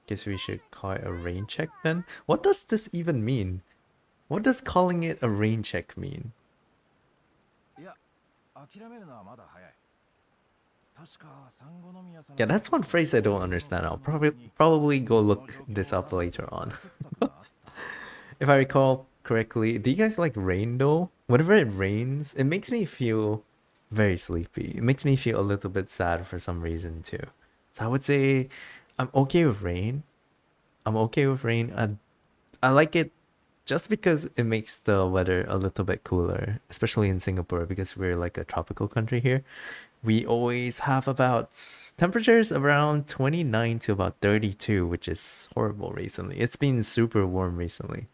Guess we should call it a rain check then? What does this even mean? What does calling it a rain check mean? Yeah, that's one phrase I don't understand. I'll probably probably go look this up later on. if I recall correctly, do you guys like rain though? Whenever it rains, it makes me feel very sleepy. It makes me feel a little bit sad for some reason too. So I would say I'm okay with rain. I'm okay with rain. I, I like it just because it makes the weather a little bit cooler, especially in Singapore because we're like a tropical country here. We always have about temperatures around 29 to about 32, which is horrible recently. It's been super warm recently.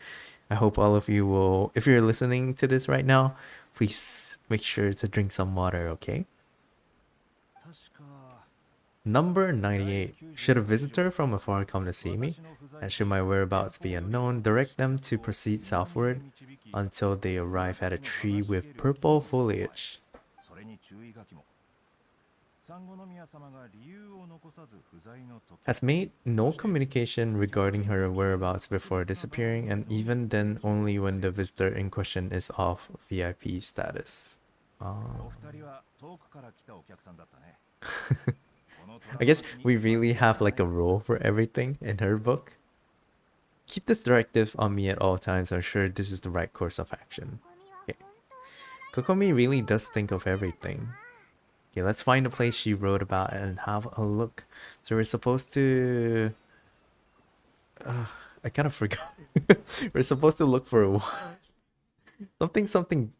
I hope all of you will, if you're listening to this right now, please make sure to drink some water, okay? Number 98. Should a visitor from afar come to see me, and should my whereabouts be unknown, direct them to proceed southward until they arrive at a tree with purple foliage. Has made no communication regarding her whereabouts before disappearing, and even then only when the visitor in question is off VIP status. Um. I guess we really have like a rule for everything in her book. Keep this directive on me at all times. I'm sure this is the right course of action. Okay. Kokomi really does think of everything. Okay, let's find the place she wrote about and have a look. So we're supposed to... Uh, I kind of forgot. we're supposed to look for what? something, something...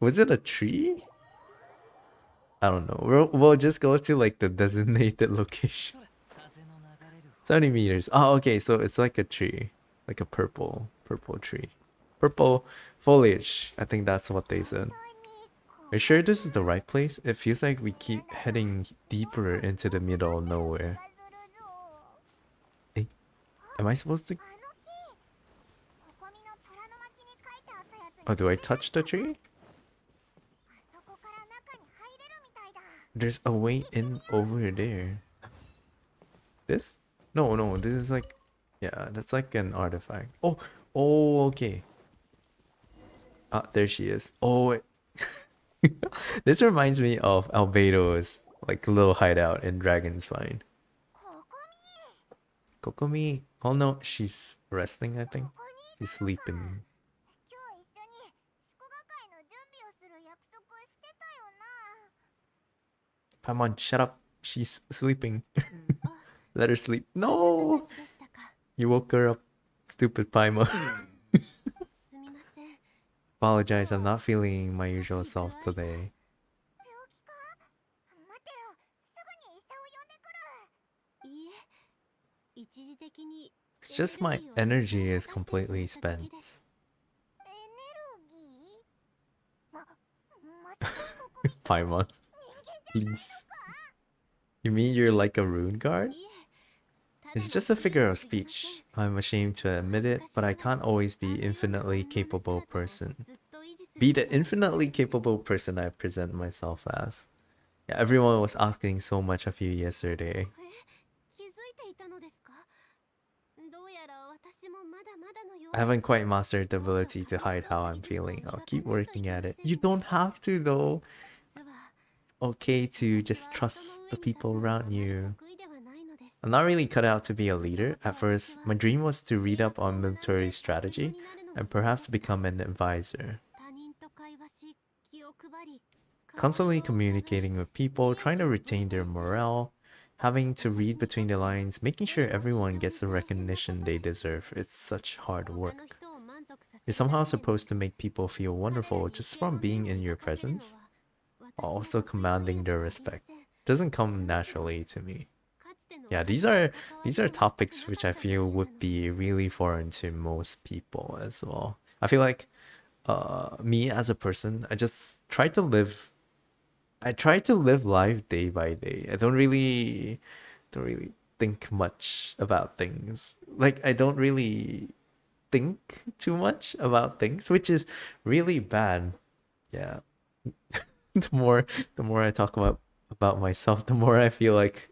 Was it a tree? I don't know. We'll, we'll just go to like the designated location. 70 meters. Oh, okay. So it's like a tree. Like a purple, purple tree. Purple foliage. I think that's what they said. Are you sure this is the right place? It feels like we keep heading deeper into the middle of nowhere. Hey, am I supposed to... Oh, do I touch the tree? There's a way in over there. This? No, no, this is like... Yeah, that's like an artifact. Oh, oh, okay. Ah, there she is. Oh, this reminds me of Albedo's like little hideout in Dragon's Spine. Kokomi. Oh no, she's resting, I think. She's sleeping. Paimon, shut up. She's sleeping. Let her sleep. No! You woke her up. Stupid Paimon. Apologize, I'm not feeling my usual self today. It's just my energy is completely spent. Paimon. Please. You mean you're like a ruin guard? It's just a figure of speech. I'm ashamed to admit it, but I can't always be infinitely capable person. Be the infinitely capable person I present myself as. Yeah, everyone was asking so much of you yesterday. I haven't quite mastered the ability to hide how I'm feeling. I'll keep working at it. You don't have to though okay to just trust the people around you. I'm not really cut out to be a leader. At first, my dream was to read up on military strategy and perhaps become an advisor. Constantly communicating with people, trying to retain their morale, having to read between the lines, making sure everyone gets the recognition they deserve. It's such hard work. You're somehow supposed to make people feel wonderful just from being in your presence while also commanding their respect. doesn't come naturally to me. Yeah, these are these are topics which I feel would be really foreign to most people as well. I feel like uh me as a person, I just try to live I try to live life day by day. I don't really don't really think much about things. Like I don't really think too much about things, which is really bad. Yeah. the more the more I talk about about myself, the more I feel like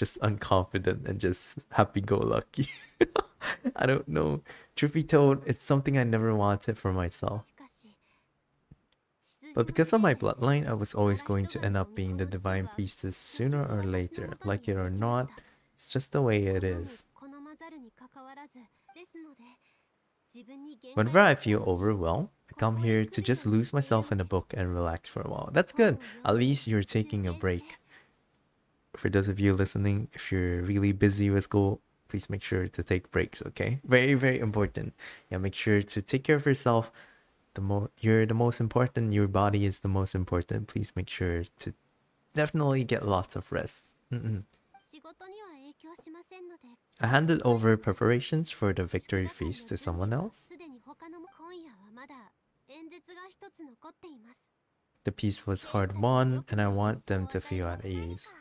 just unconfident and just happy go lucky. I don't know. Truth be told, it's something I never wanted for myself. But because of my bloodline, I was always going to end up being the divine priestess sooner or later. Like it or not, it's just the way it is. Whenever I feel overwhelmed, I come here to just lose myself in a book and relax for a while. That's good. At least you're taking a break. For those of you listening, if you're really busy with school, please make sure to take breaks, okay? Very, very important. Yeah, make sure to take care of yourself. The more you're the most important, your body is the most important. Please make sure to definitely get lots of rest. Mm-mm. I handed over preparations for the victory feast to someone else. The peace was hard won, and I want them to feel at ease.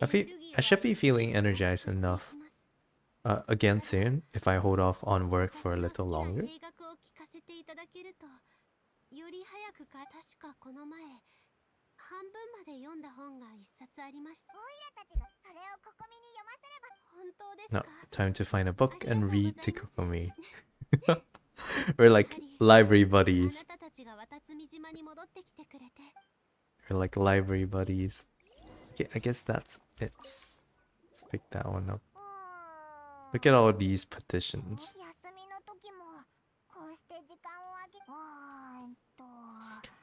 I feel I should be feeling energized enough uh, again soon if I hold off on work for a little longer. No, time to find a book and read to Kokomi. We're like library buddies. We're like library buddies. Okay, I guess that's it. Let's pick that one up. Look at all these petitions.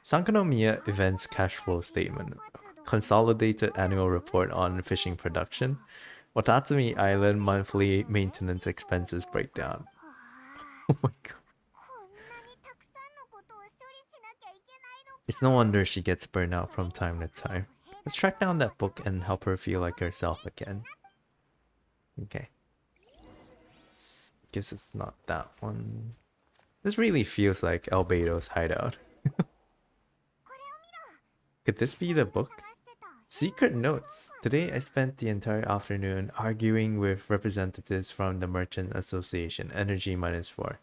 Sangonomiya Events Cash Flow Statement Consolidated Annual Report on Fishing Production Watatsumi Island Monthly Maintenance Expenses Breakdown Oh my god It's no wonder she gets burned out from time to time. Let's track down that book and help her feel like herself again. Okay. Guess it's not that one. This really feels like Albedo's hideout. Could this be the book? Secret notes. Today I spent the entire afternoon arguing with representatives from the Merchant Association, Energy minus 4.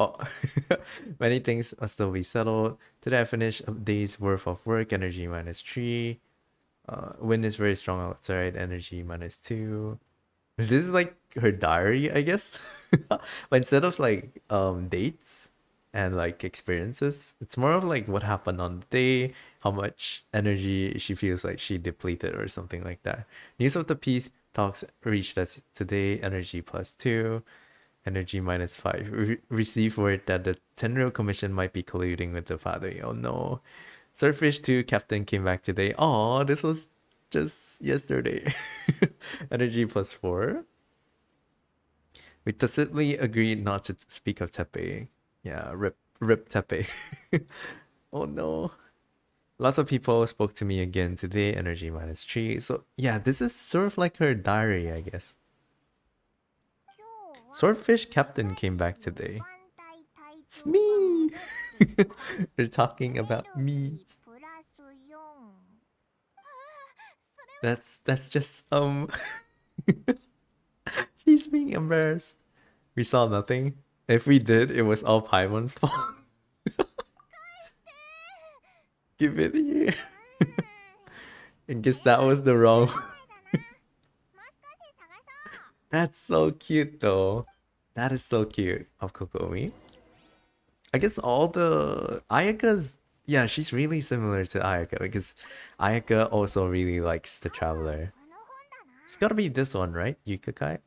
Oh, many things must still be settled. Today I finished a day's worth of work, energy minus 3. Uh, wind is very strong outside, energy minus 2. This is like her diary, I guess. but instead of like um dates, and like experiences. It's more of like what happened on the day, how much energy she feels like she depleted or something like that. News of the peace talks reached us today, energy plus two, energy minus five. Re- receive word that the Tenryou Commission might be colluding with the Fatui. Oh no. Swordfish 2 captain came back today. Oh, this was just yesterday. energy plus four. We tacitly agreed not to speak of Teppei. Yeah, rip rip Teppei. oh no. Lots of people spoke to me again today, energy minus three. So yeah, this is sort of like her diary, I guess. Swordfish Captain came back today. It's me! You're talking about me. That's that's just um She's being embarrassed. We saw nothing. If we did, it was all Paimon's fault. Give it here. I guess that was the wrong. That's so cute though. That is so cute of Kokomi. I guess all the Ayaka's yeah, she's really similar to Ayaka because Ayaka also really likes the traveler. It's gotta be this one, right? Yukakai?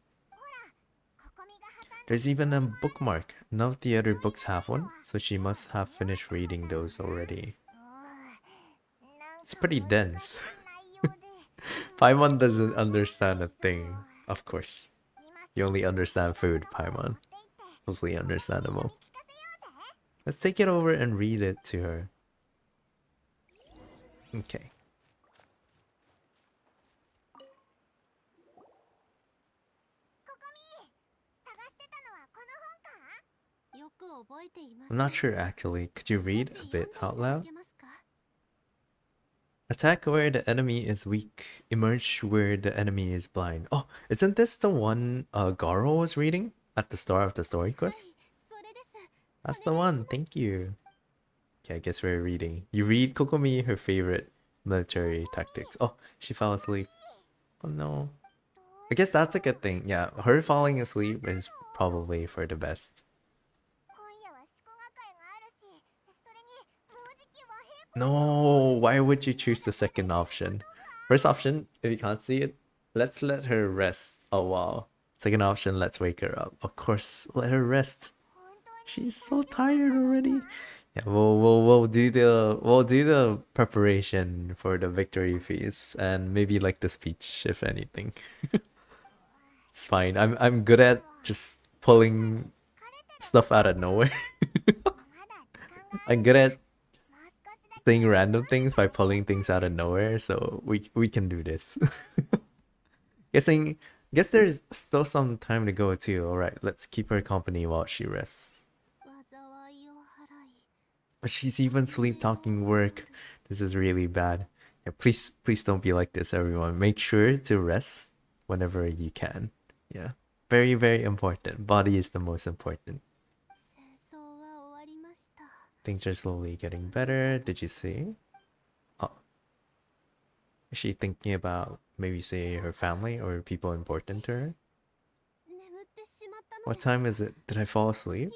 There's even a bookmark. None of the other books have one, so she must have finished reading those already. It's pretty dense. Paimon doesn't understand a thing, of course. You only understand food, Paimon. Totally understandable. Let's take it over and read it to her. Okay. I'm not sure actually. Could you read a bit out loud? Attack where the enemy is weak. Emerge where the enemy is blind. Oh, isn't this the one uh, Goro was reading at the start of the story quest? That's the one, thank you. Okay, I guess we're reading. You read Kokomi, her favorite military tactics. Oh, she fell asleep. Oh no. I guess that's a good thing. Yeah, her falling asleep is probably for the best. No, why would you choose the second option? First option, if you can't see it, let's let her rest a while. Second option, let's wake her up. Of course, let her rest. She's so tired already. Yeah, we'll, we'll, we'll do the we'll do the preparation for the victory feast and maybe like the speech if anything. it's fine. I'm I'm good at just pulling stuff out of nowhere. I'm good at Saying random things by pulling things out of nowhere, so we we can do this. Guessing guess there's still some time to go too. Alright, let's keep her company while she rests. She's even sleep talking work. This is really bad. Yeah, please please don't be like this, everyone. Make sure to rest whenever you can. Yeah. Very, very important. Body is the most important. Things are slowly getting better. Did you see? Oh. Is she thinking about maybe say her family or people important to her? What time is it? Did I fall asleep?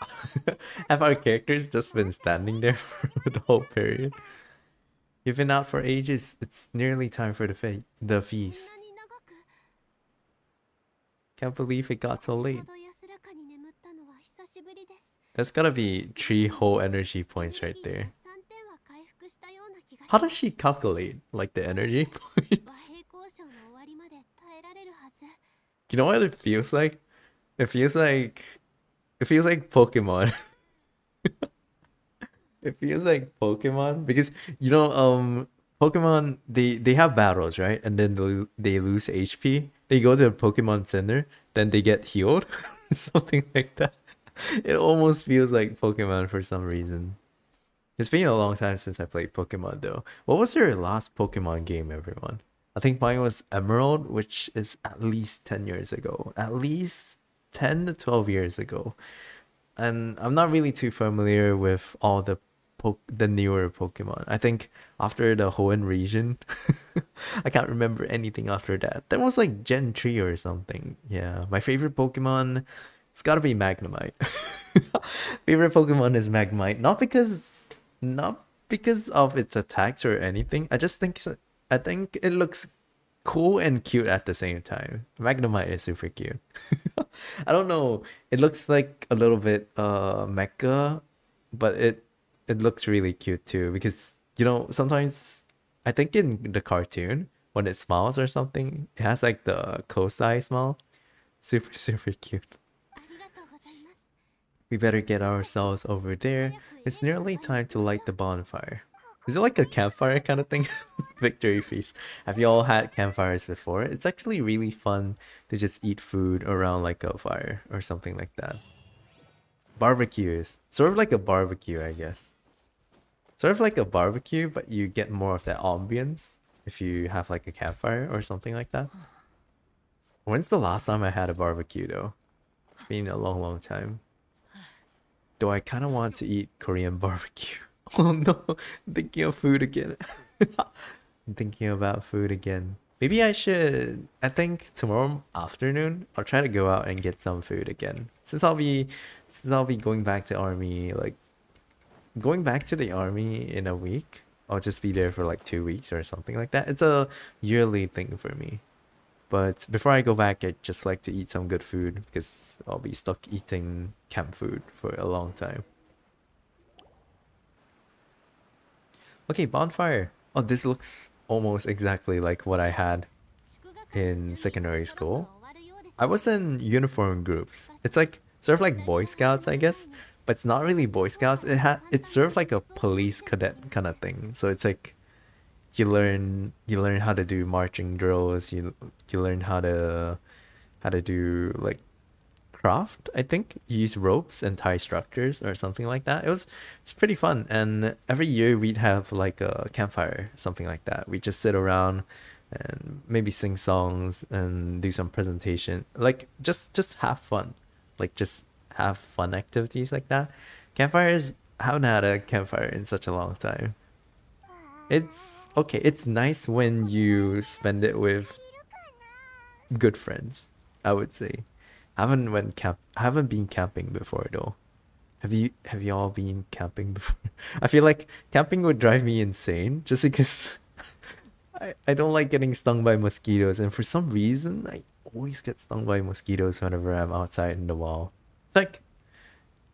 Have our characters just been standing there for the whole period? You've been out for ages. It's nearly time for the, fe the feast. Can't believe it got so late. That's gotta be three whole energy points right there. How does she calculate, like, the energy points? you know what it feels like? It feels like... It feels like Pokemon. it feels like Pokemon because, you know, um, Pokemon, they, they have battles, right? And then they, they lose HP. They go to a Pokemon Center, then they get healed. Something like that. It almost feels like Pokemon for some reason. It's been a long time since I played Pokemon though. What was your last Pokemon game, everyone? I think mine was Emerald, which is at least 10 years ago. At least 10 to 12 years ago. And I'm not really too familiar with all the po- the newer Pokemon. I think after the Hoenn region, I can't remember anything after that. That was like Gen 3 or something. Yeah, my favorite Pokemon, it's gotta be Magnemite. favorite Pokemon is Magnemite. Not because, not because of its attacks or anything. I just think, I think it looks cool and cute at the same time. Magnemite is super cute. I don't know. It looks like a little bit uh mecha, but it it looks really cute too because you know sometimes I think in the cartoon when it smiles or something, it has like the close eye smile. Super super cute. We better get ourselves over there. It's nearly time to light the bonfire. Is it like a campfire kind of thing? Victory feast. Have you all had campfires before? It's actually really fun to just eat food around like a fire or something like that. Barbecues. Sort of like a barbecue, I guess. Sort of like a barbecue, but you get more of that ambience if you have like a campfire or something like that. When's the last time I had a barbecue though? It's been a long, long time. Do I kind of want to eat Korean barbecue? Oh no, I'm thinking of food again. I'm thinking about food again. Maybe I should. I think tomorrow afternoon I'll try to go out and get some food again. Since I'll be, since I'll be going back to army, like going back to the army in a week. I'll just be there for like two weeks or something like that. It's a yearly thing for me. But before I go back, I'd just like to eat some good food because I'll be stuck eating camp food for a long time. Okay, bonfire. Oh, this looks almost exactly like what I had in secondary school. I was in uniform groups. It's like sort of like Boy Scouts, I guess, but it's not really Boy Scouts. It had sort served like a police cadet kind of thing. So it's like you learn you learn how to do marching drills. You you learn how to how to do like craft. I think use ropes and tie structures or something like that. It was it's pretty fun. And every year we'd have like a campfire, something like that. We just sit around and maybe sing songs and do some presentation. Like just just have fun. Like just have fun activities like that. Campfires haven't had a campfire in such a long time. It's okay, it's nice when you spend it with good friends, I would say. I haven't went camp haven't been camping before though. Have you have you all been camping before? I feel like camping would drive me insane just because I, I don't like getting stung by mosquitoes and for some reason I always get stung by mosquitoes whenever I'm outside in the wild. It's like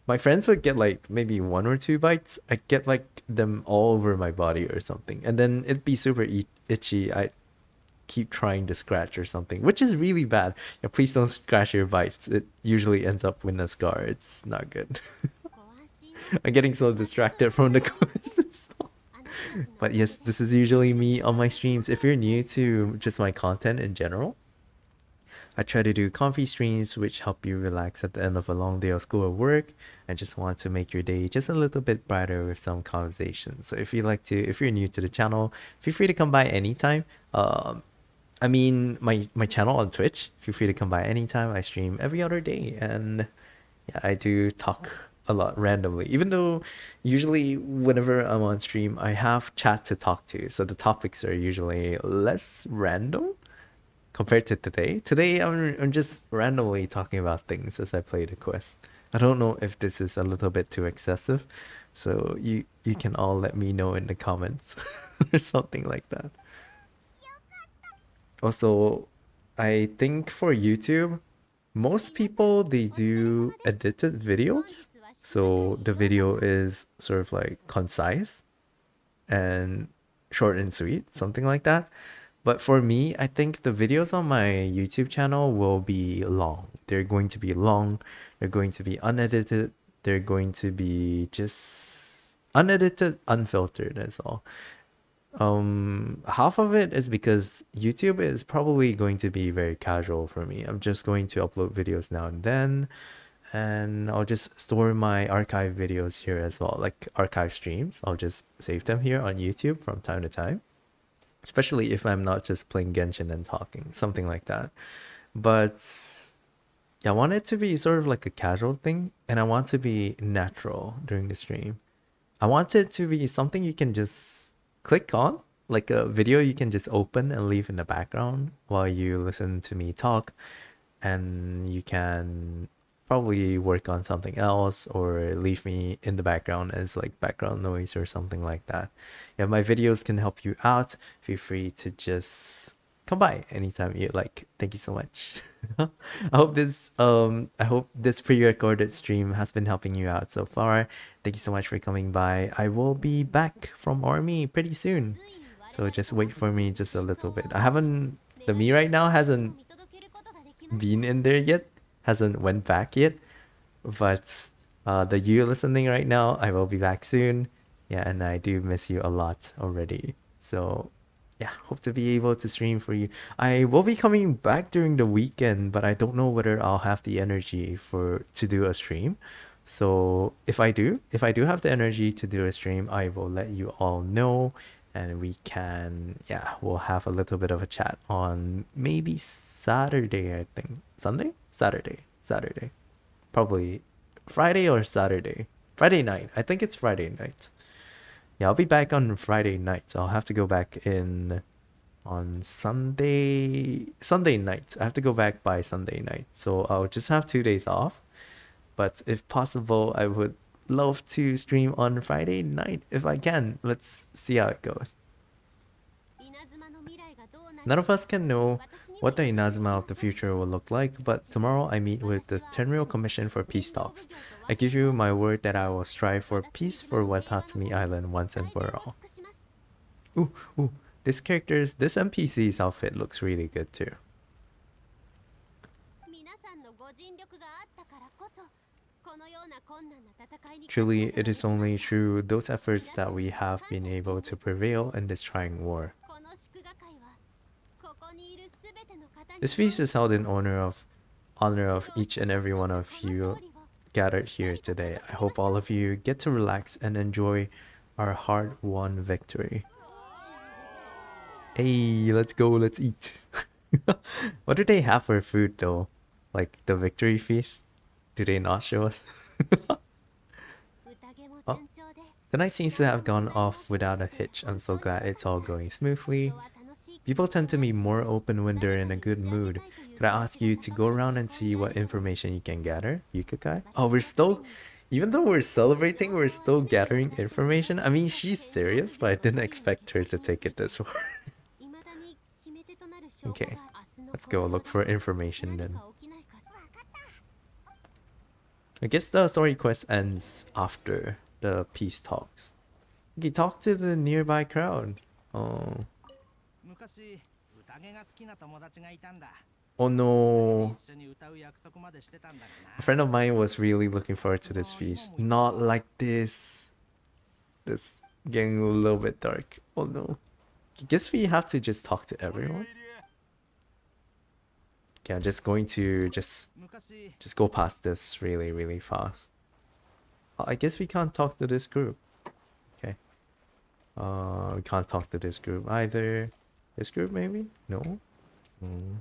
my friends would get like maybe one or two bites. I'd get like them all over my body or something. And then it'd be super itchy. I'd keep trying to scratch or something, which is really bad. Yeah, please don't scratch your bites. It usually ends up with a scar. It's not good. I'm getting so distracted from the course. but yes, this is usually me on my streams. If you're new to just my content in general, I try to do comfy streams which help you relax at the end of a long day of school or work and just want to make your day just a little bit brighter with some conversations. So if you like to if you're new to the channel, feel free to come by anytime. Um I mean my my channel on Twitch, feel free to come by anytime. I stream every other day and yeah, I do talk a lot randomly. Even though usually whenever I'm on stream, I have chat to talk to. So the topics are usually less random compared to today. Today I'm I'm just randomly talking about things as I play the quest. I don't know if this is a little bit too excessive. So you you can all let me know in the comments or something like that. Also, I think for YouTube, most people they do edited videos. So the video is sort of like concise and short and sweet, something like that. But for me, I think the videos on my YouTube channel will be long. They're going to be long, they're going to be unedited, they're going to be just unedited, unfiltered, that's all. Um, half of it is because YouTube is probably going to be very casual for me. I'm just going to upload videos now and then, and I'll just store my archive videos here as well, like archive streams. I'll just save them here on YouTube from time to time, especially if I'm not just playing Genshin and talking, something like that. But yeah, I want it to be sort of like a casual thing, and I want to be natural during the stream. I want it to be something you can just click on, like a video you can just open and leave in the background while you listen to me talk, and you can probably work on something else or leave me in the background as like background noise or something like that. Yeah, my videos can help you out. Feel free to just come by anytime you like. Thank you so much. I hope this um I hope this pre-recorded stream has been helping you out so far. Thank you so much for coming by. I will be back from army pretty soon. So just wait for me just a little bit. I haven't the me right now hasn't been in there yet hasn't went back yet. But uh, the you listening right now, I will be back soon. Yeah, and I do miss you a lot already. So yeah, hope to be able to stream for you. I will be coming back during the weekend, but I don't know whether I'll have the energy for to do a stream. So if I do, if I do have the energy to do a stream, I will let you all know and we can yeah, we'll have a little bit of a chat on maybe Saturday, I think. Sunday? Saturday, Saturday, probably Friday or Saturday. Friday night. I think it's Friday night. Yeah, I'll be back on Friday night. So I'll have to go back in on Sunday Sunday night. I have to go back by Sunday night. So I'll just have two days off. But if possible, I would love to stream on Friday night if I can. Let's see how it goes. None of us can know what the Inazuma of the future will look like, but tomorrow I meet with the Tenryou Commission for Peace Talks. I give you my word that I will strive for peace for Watatsumi Island once and for all. Ooh, ooh, this character's, this NPC's outfit looks really good too. Truly, it is only through those efforts that we have been able to prevail in this trying war. This feast is held in honor of honor of each and every one of you gathered here today. I hope all of you get to relax and enjoy our hard-won victory. Hey, let's go, let's eat. what do they have for food though? Like the victory feast? Do they not show us? oh, the night seems to have gone off without a hitch. I'm so glad it's all going smoothly. People tend to be more open when they're in a good mood. Could I ask you to go around and see what information you can gather, Yukakai? Oh, we're still... Even though we're celebrating, we're still gathering information. I mean, she's serious, but I didn't expect her to take it this far. okay, let's go look for information then. I guess the story quest ends after the peace talks. Okay, talk to the nearby crowd. Oh. Oh no. A friend of mine was really looking forward to this feast. Not like this. This getting a little bit dark. Oh no. I guess we have to just talk to everyone. Okay, I'm just going to just just go past this really really fast. I guess we can't talk to this group. Okay. Uh, we can't talk to this group either. This group maybe? No. Mm.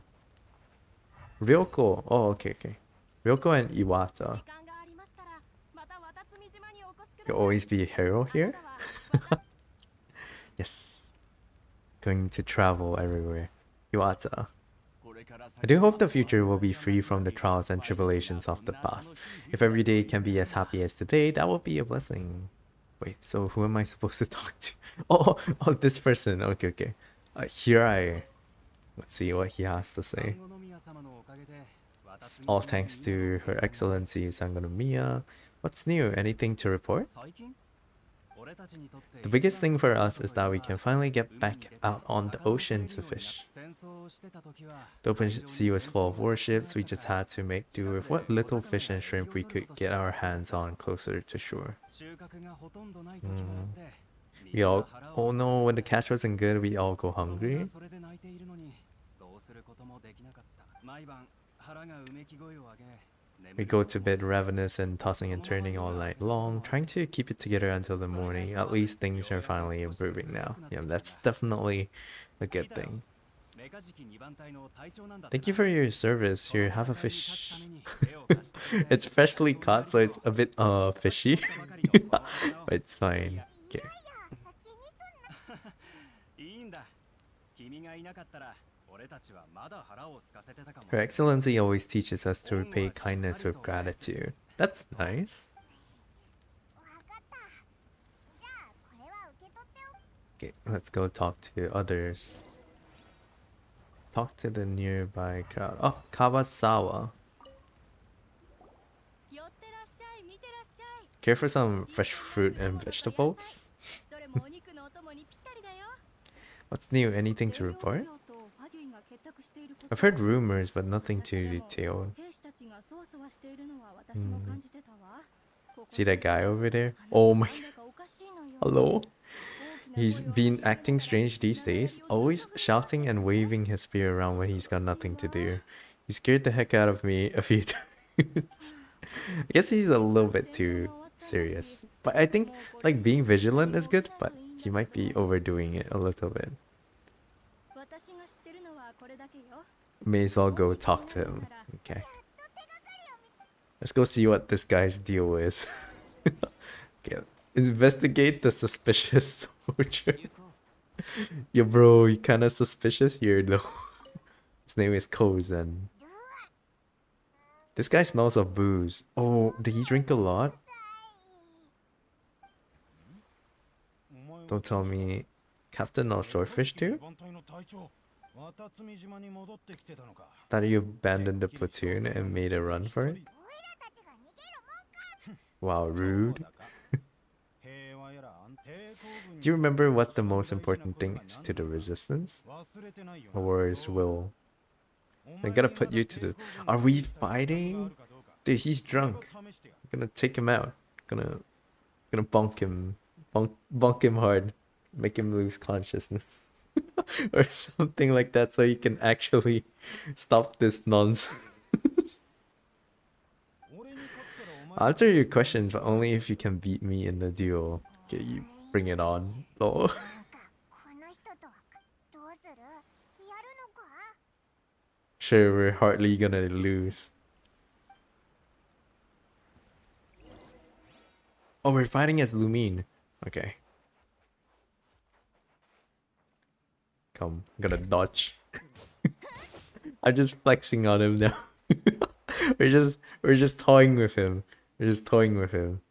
Ryoko. Oh, okay, okay. Ryoko and Iwata. You'll always be a hero here? yes. Going to travel everywhere. Iwata. I do hope the future will be free from the trials and tribulations of the past. If every day can be as happy as today, that will be a blessing. Wait, so who am I supposed to talk to? Oh, oh, this person. Okay, okay. Uh, here I... Let's see what he has to say. All thanks to Her Excellency Sangonomiya. What's new? Anything to report? The biggest thing for us is that we can finally get back out on the ocean to fish. The open sea was full of warships, we just had to make do with what little fish and shrimp we could get our hands on closer to shore. Mm. We all, oh no, when the catch wasn't good, we all go hungry. We go to bed ravenous and tossing and turning all night long, trying to keep it together until the morning. At least things are finally improving now. Yeah, that's definitely a good thing. Thank you for your service. Here, have a fish. it's freshly caught, so it's a bit uh fishy. but it's fine. Okay. Her Excellency always teaches us to repay kindness with gratitude. That's nice. Okay, let's go talk to others. Talk to the nearby crowd. Oh, Kawasawa. Care for some fresh fruit and vegetables? What's new? Anything to report? I've heard rumors, but nothing too detailed. Mm. See that guy over there? Oh my... Hello? He's been acting strange these days, always shouting and waving his spear around when he's got nothing to do. He scared the heck out of me a few times. I guess he's a little bit too serious. But I think like being vigilant is good, but he might be overdoing it a little bit. May as well go talk to him. Okay. Let's go see what this guy's deal is. okay. Investigate the suspicious soldier. Yo, bro, you kinda suspicious here, though. His name is Kozen. This guy smells of booze. Oh, did he drink a lot? Don't tell me. Captain of Swordfish too? Thought you abandoned the platoon and made a run for it? Wow, rude. Do you remember what the most important thing is to the resistance? Or is will? I gotta put you to the... Are we fighting? Dude, he's drunk. I'm Gonna take him out. Gonna gonna bonk him. Bonk bonk him hard. Make him lose consciousness. or something like that so you can actually stop this nonsense. Answer your questions, but only if you can beat me in the duel. Okay, you bring it on. Lol. sure, we're hardly gonna lose. Oh, we're fighting as Lumine. Okay. Come, I'm gonna dodge. I'm just flexing on him now. we're just we're just toying with him. We're just toying with him.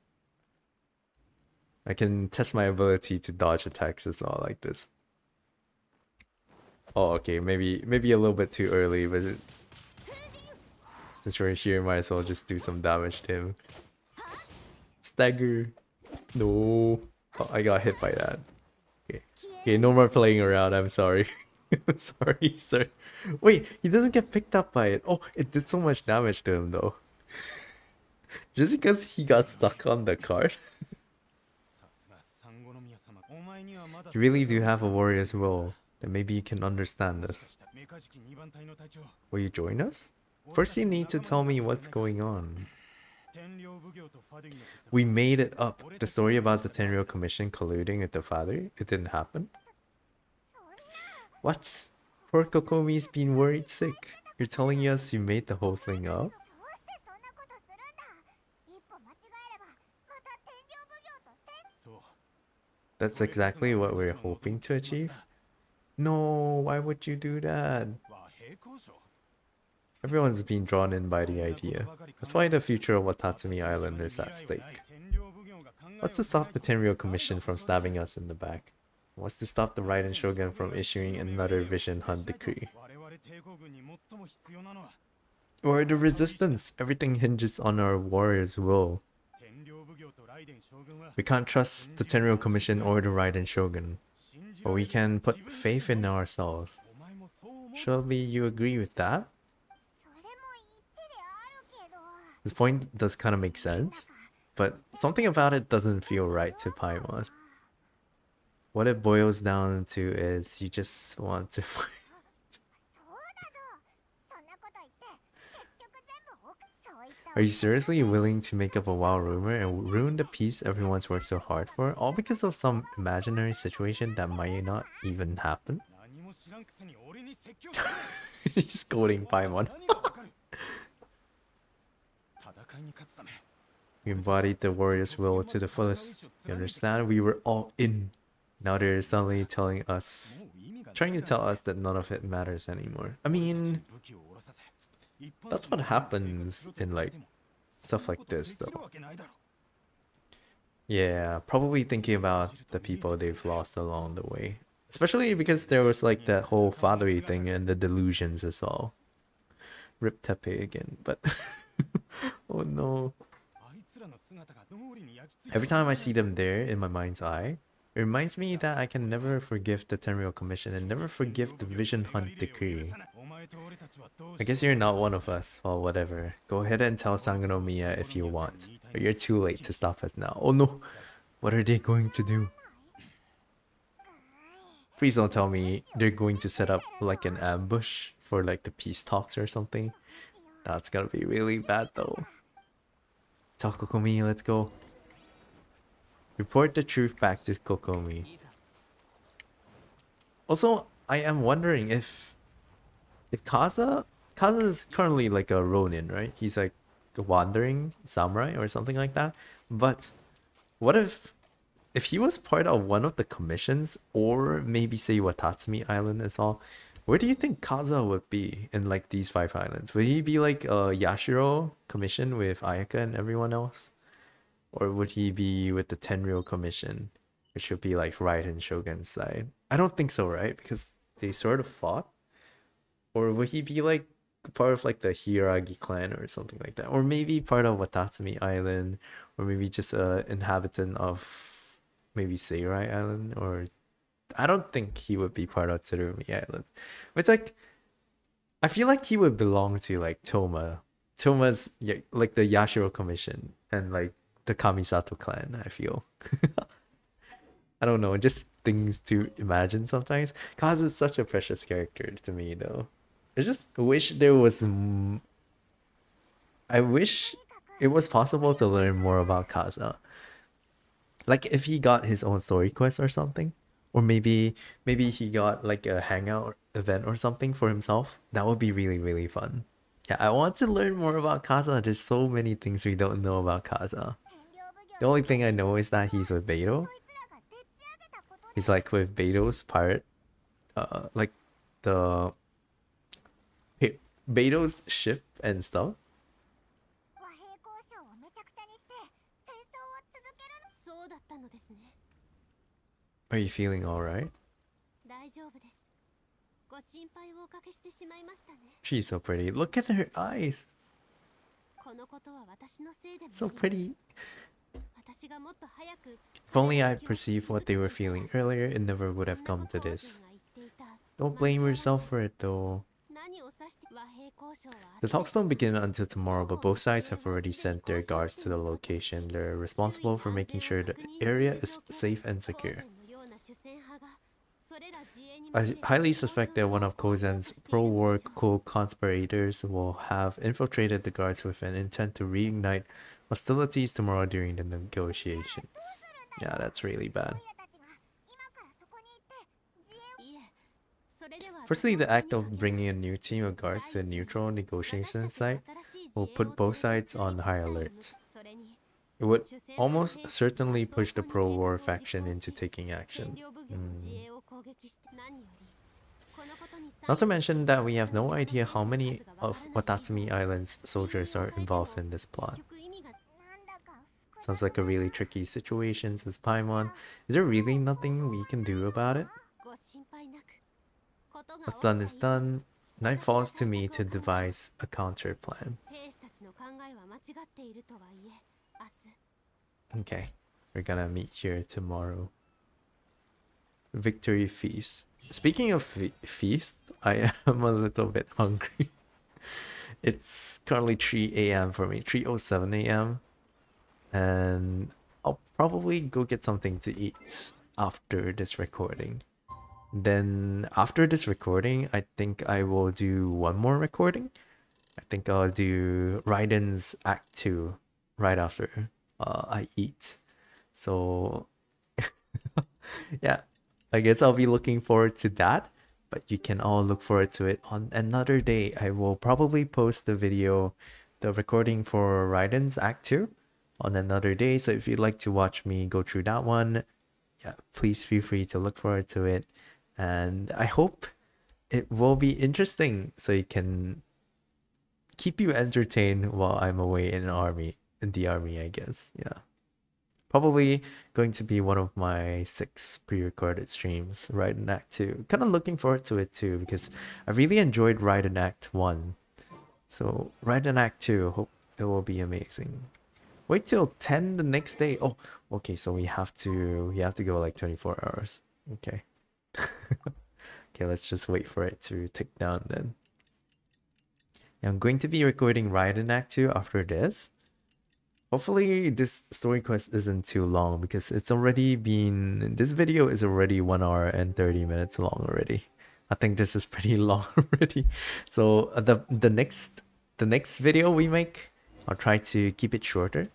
I can test my ability to dodge attacks as well like this. Oh, okay, maybe maybe a little bit too early, but it, since we're here, might as well just do some damage to him. Stagger. No. Oh, I got hit by that. Okay. Okay, no more playing around. I'm sorry. I'm sorry, sir. Wait, he doesn't get picked up by it. Oh, it did so much damage to him, though. Just because he got stuck on the card. you really do have a warrior's will. Then maybe you can understand this. Will you join us? First you need to tell me what's going on. We made it up. The story about the Tenryou Commission colluding with the Fatui, it didn't happen. What? Poor Kokomi's been worried sick. You're telling us you made the whole thing up? That's exactly what we're hoping to achieve? No, why would you do that? Everyone's been drawn in by the idea. That's why the future of Watatsumi Island is at stake. What's to stop the Tenryou Commission from stabbing us in the back? What's to stop the Raiden Shogun from issuing another Vision Hunt decree? Or the resistance! Everything hinges on our warriors' will. We can't trust the Tenryou Commission or the Raiden Shogun, but we can put faith in ourselves. Surely you agree with that? This point does kind of make sense, but something about it doesn't feel right to Paimon. What it boils down to is you just want to. Are you seriously willing to make up a wild rumor and ruin the peace everyone's worked so hard for, all because of some imaginary situation that might not even happen? He's scolding Paimon. We embodied the warrior's will to the fullest. You understand? We were all in. Now they're suddenly telling us, trying to tell us that none of it matters anymore. I mean, that's what happens in like stuff like this though. Yeah, probably thinking about the people they've lost along the way. Especially because there was like that whole fatherly thing and the delusions as well. Rip Teppei again, but... Oh no. Every time I see them there in my mind's eye, it reminds me that I can never forgive the Tenryou Commission and never forgive the Vision Hunt Decree. I guess you're not one of us. Well, whatever. Go ahead and tell Sangonomiya if you want, but you're too late to stop us now. Oh no! What are they going to do? Please don't tell me they're going to set up like an ambush for like the peace talks or something. That's gonna be really bad though. Tell Kokomi, let's go. Report the truth back to Kokomi. Also, I am wondering if if Kazuha Kazuha is currently like a Ronin, right? He's like a wandering samurai or something like that. But what if if he was part of one of the commissions or maybe say Watatsumi Island as well? Where do you think Kazuha would be in like these five islands? Would he be like a Yashiro commission with Ayaka and everyone else? Or would he be with the Tenryou commission, which would be like Raiden Shogun's side? I don't think so, right? Because they sort of fought. Or would he be like part of like the Hiiragi clan or something like that? Or maybe part of Watatsumi Island, or maybe just a inhabitant of maybe Seirai Island, or I don't think he would be part of Tsurumi Island. But it's like I feel like he would belong to like Thoma Thoma's like the Yashiro Commission and like the Kamisato clan, I feel. I don't know, just things to imagine sometimes. Kaz is such a precious character to me though. I just wish there was m- I wish it was possible to learn more about Kazuha. Like if he got his own story quest or something. Or maybe maybe he got like a hangout event or something for himself. That would be really, really fun. Yeah, I want to learn more about Kazuha. There's so many things we don't know about Kazuha. The only thing I know is that he's with Beidou. He's like with Beidou's pirate, uh, like the Be- Beidou's ship and stuff. Are you feeling alright? She's so pretty. Look at her eyes. So pretty. If only I'd perceived what they were feeling earlier, it never would have come to this. Don't blame yourself for it though. The talks don't begin until tomorrow, but both sides have already sent their guards to the location. They're responsible for making sure the area is safe and secure. I highly suspect that one of Kozen's pro-war co-conspirators will have infiltrated the guards with an intent to reignite hostilities tomorrow during the negotiations. Yeah, that's really bad. Firstly, the act of bringing a new team of guards to a neutral negotiation site will put both sides on high alert. It would almost certainly push the pro-war faction into taking action. Mm. Not to mention that we have no idea how many of Watatsumi Island's soldiers are involved in this plot. Sounds like a really tricky situation, says Paimon. Is there really nothing we can do about it? What's done is done. Night falls to me to devise a counter plan. Okay, we're gonna meet here tomorrow. Victory feast. Speaking of fe- feast, I am a little bit hungry. it's currently 3 a.m. for me, 3:07 a.m. and I'll probably go get something to eat after this recording. Then after this recording, I think I will do one more recording. I think I'll do Raiden's Act 2 right after uh, I eat. So yeah, I guess I'll be looking forward to that. But you can all look forward to it on another day. I will probably post the video, the recording for Raiden's Act 2 on another day. So if you'd like to watch me go through that one, yeah, please feel free to look forward to it. And I hope it will be interesting so you can keep you entertained while I'm away in army in the army, I guess. Yeah. Probably going to be one of my six pre-recorded streams, Raiden Act 2. Kind of looking forward to it too because I really enjoyed Raiden Act 1. So Raiden Act 2, hope it will be amazing. Wait till 10 the next day. Oh, okay, so we have to we have to go like 24 hours. Okay. okay, let's just wait for it to tick down then. I'm going to be recording Raiden Act 2 after this. Hopefully this story quest isn't too long because it's already been, this video is already 1 hour and 30 minutes long already. I think this is pretty long already. So uh, the, the next the next video we make, I'll try to keep it shorter.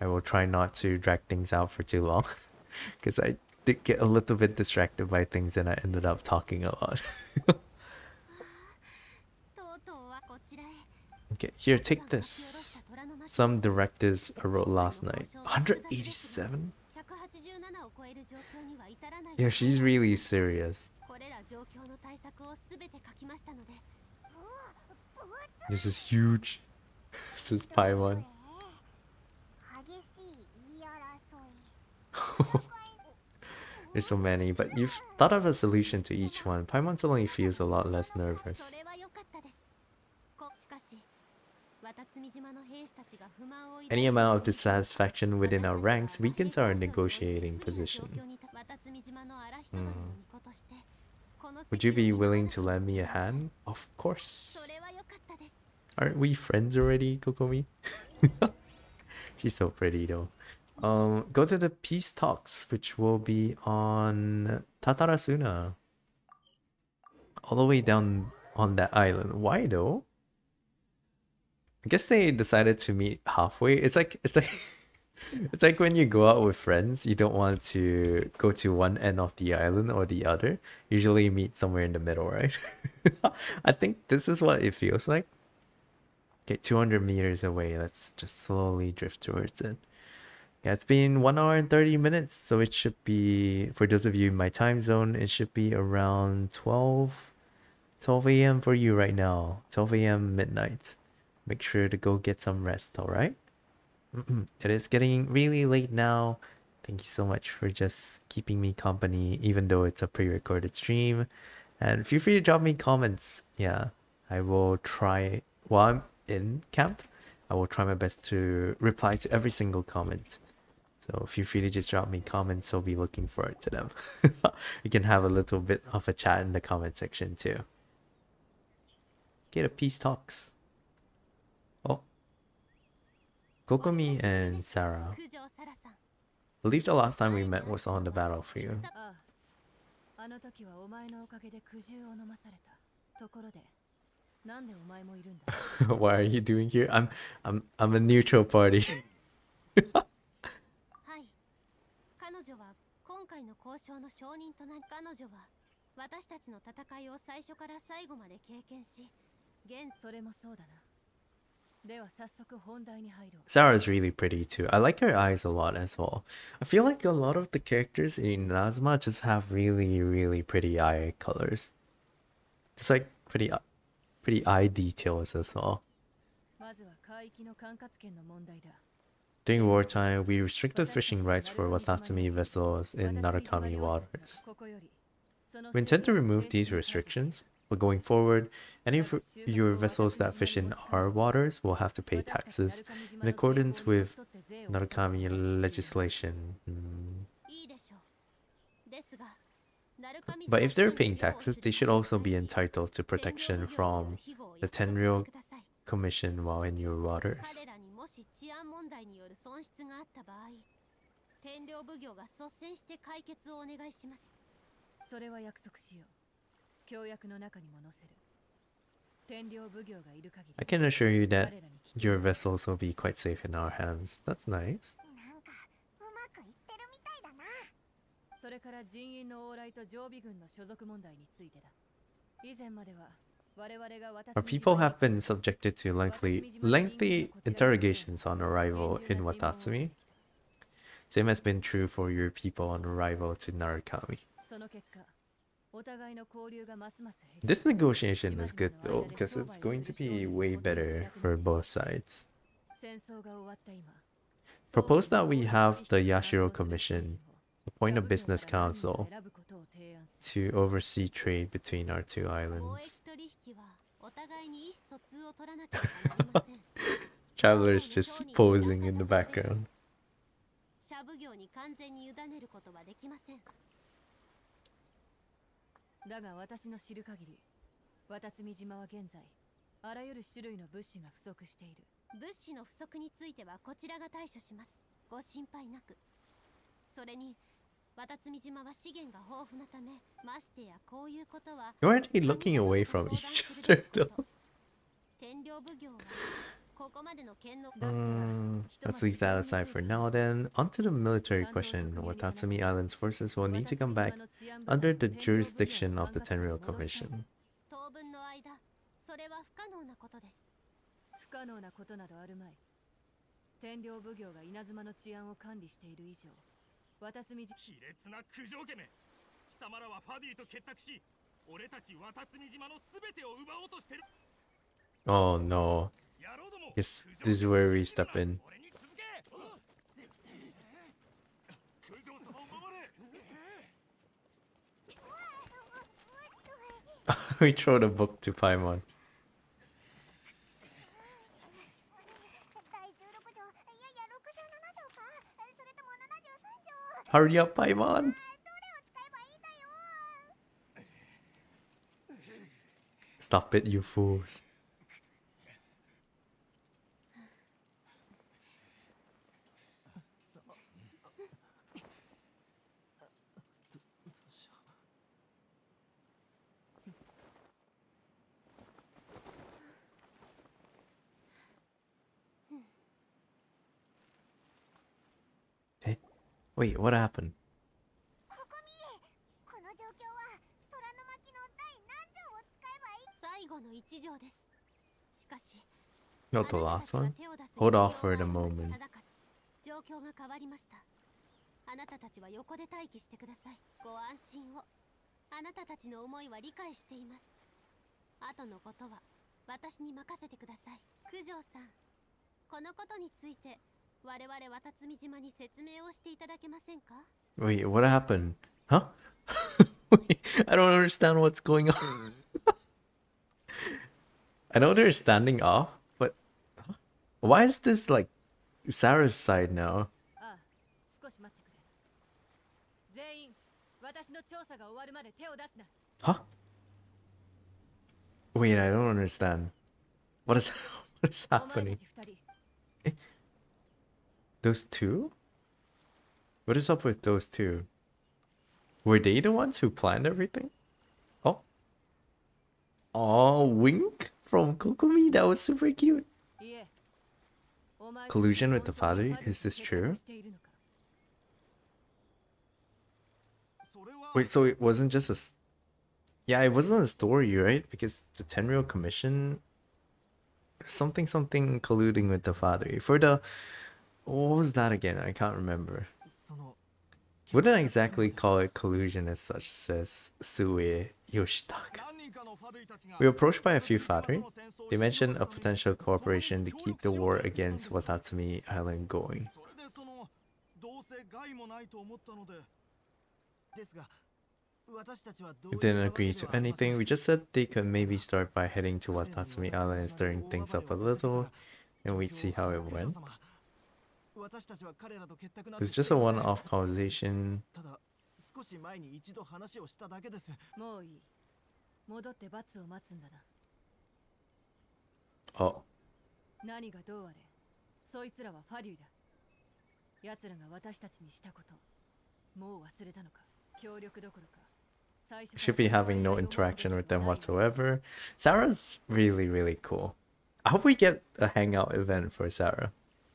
I will try not to drag things out for too long because I did get a little bit distracted by things and I ended up talking a lot. okay, here, take this some directives I wrote last night. 187? Yeah, she's really serious. This is huge. this is Paimon. There's so many, but you've thought of a solution to each one. Paimon suddenly feels a lot less nervous. Any amount of dissatisfaction within our ranks weakens our negotiating position. Mm. Would you be willing to lend me a hand? Of course. Aren't we friends already, Kokomi? She's so pretty though. Um, go to the peace talks, which will be on Tatarasuna. All the way down on that island. Why though? I guess they decided to meet halfway. It's like it's like it's like when you go out with friends, you don't want to go to one end of the island or the other. Usually meet somewhere in the middle, right? I think this is what it feels like. Okay, 200 meters away. Let's just slowly drift towards it. Yeah, it's been 1 hour and 30 minutes, so it should be, for those of you in my time zone, it should be around 12, 12 a.m. for you right now. 12 a.m. midnight. Make sure to go get some rest, alright? it is getting really late now. Thank you so much for just keeping me company, even though it's a pre-recorded stream. And feel free to drop me comments. Yeah, I will try while I'm in camp. I will try my best to reply to every single comment. So feel free to just drop me comments. I'll be looking forward to them. we can have a little bit of a chat in the comment section too. Get a peace talks. Oh. Kokomi and Sara. I believe the last time we met was on the battle for you. ?Why are you doing here? I'm, I'm, I'm a neutral party. はい。彼女は今回の交渉の証人となり、彼女は私たちの戦いを最初から最後まで経験し、現それもそうだな。Sara's really pretty too. I like her eyes a lot as well. I feel like a lot of the characters in Inazuma just have really, really pretty eye colors. Just like pretty, pretty eye details as well. During wartime, we restricted fishing rights for Watatsumi vessels in Narukami waters. We intend to remove these restrictions, but going forward, any of your vessels that fish in our waters will have to pay taxes in accordance with Narukami legislation. But if they're paying taxes, they should also be entitled to protection from the Tenryou Commission while in your waters. I can assure you that 彼らに危 your 険は vessels will be quite safe in our hands. That's nice. なんかうまくいってるみたいだなそれから人員の往来と常備軍の所属問題についてだ以前までは我々が渡 Our people have been subjected to lengthy, lengthy interrogations on arrival in Watatsumi. Same has been true for your people on arrival to Narakami. This negotiation is good though, because it's going to be way better for both sides. Propose that we have the Yashiro Commission appoint a business council to oversee trade between our two islands. Travelers just posing in the background. だが私の知る限り渡積島は現在あらゆる種類の物資が不足している。物資の不足についてはこちらが対処します。ご心配なく。それに渡積島は資源が豊富なためましてやこういうことは Why are they looking away from each other though? Let's leave that aside for now then. Onto the military question. Watatsumi Island's forces will need to come back under the jurisdiction of the Tenryou Commission. Oh no. Yes, this is where we step in. we throw the book to Paimon. Hurry up, Paimon! Stop it, you fools. Wait, what happened? ここみこの状況は虎の巻の第何条を使えばいい？最後の一条です。しかし Not the last one? Hold off 必 for 要 the moment. 状況が変わりました。あなたたちは横で待機してください。ご安心を。あなたたちの思いは理解しています。後のことは私に任せてください。九条さんこのことについて Wait, what happened? Huh? Wait, I don't understand what's going on. I know they're standing off, but huh? why is this like Sara's side now? Ah, huh? Wait, I don't understand. What is what is happening? Those two? What is up with those two? Were they the ones who planned everything? Oh. Oh, Wink from Kokomi. That was super cute. Collusion with the Fatui? Is this true? Wait, so it wasn't just a... Yeah, it wasn't a story, right? Because the Tenryou Commission... Something, something colluding with the Fatui. For the... What was that again? I can't remember. Wouldn't I exactly call it collusion as such, says Sue Yoshitaka. We were approached by a few Fatui. They mentioned a potential cooperation to keep the war against Watatsumi Island going. We didn't agree to anything, we just said they could maybe start by heading to Watatsumi Island and stirring things up a little, and we'd see how it went. It's just a one-off conversation. 少し前に一度話をしただけです。もういい。戻って罰を待つんだな。あ。何がどうあれ、そいつらはファデューだ。奴らが私たちにしたこと、もう忘れたのか。協力どころか。Should be having no interaction with them whatsoever. Sara's really, really cool. I hope we get a hangout event for Sara.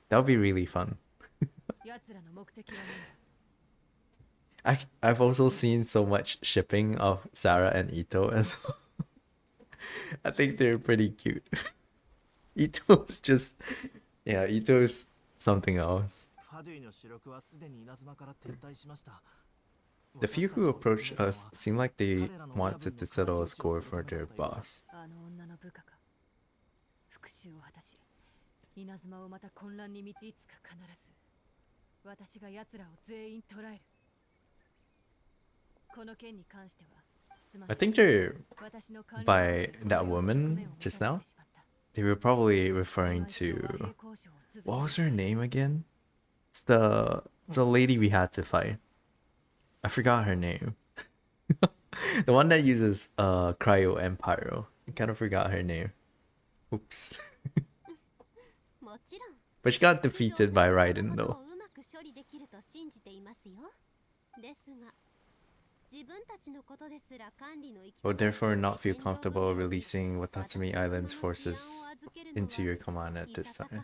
That would be really fun. I've, I've also seen so much shipping of Sara and Itto as well. I think they're pretty cute. Itto's just... Yeah, Itto's something else. The few who approached us seemed like they wanted to settle a score for their boss. 稲妻をまた混乱に導いつか必ず私が奴らを全員捕らえるこの件に関してはすまな I い think they're 私の管理 by の that この woman 目を just 持 now. たせてしまった They were probably referring お前と和平 to 交渉を続け what was て her name again? It's the the lady we had to fight. I forgot her name. the one that uses uh cryo and pyro. I kind of forgot her name. Oops. But she got defeated by Raiden though. Will therefore not feel comfortable releasing Watatsumi Island's forces into your command at this time.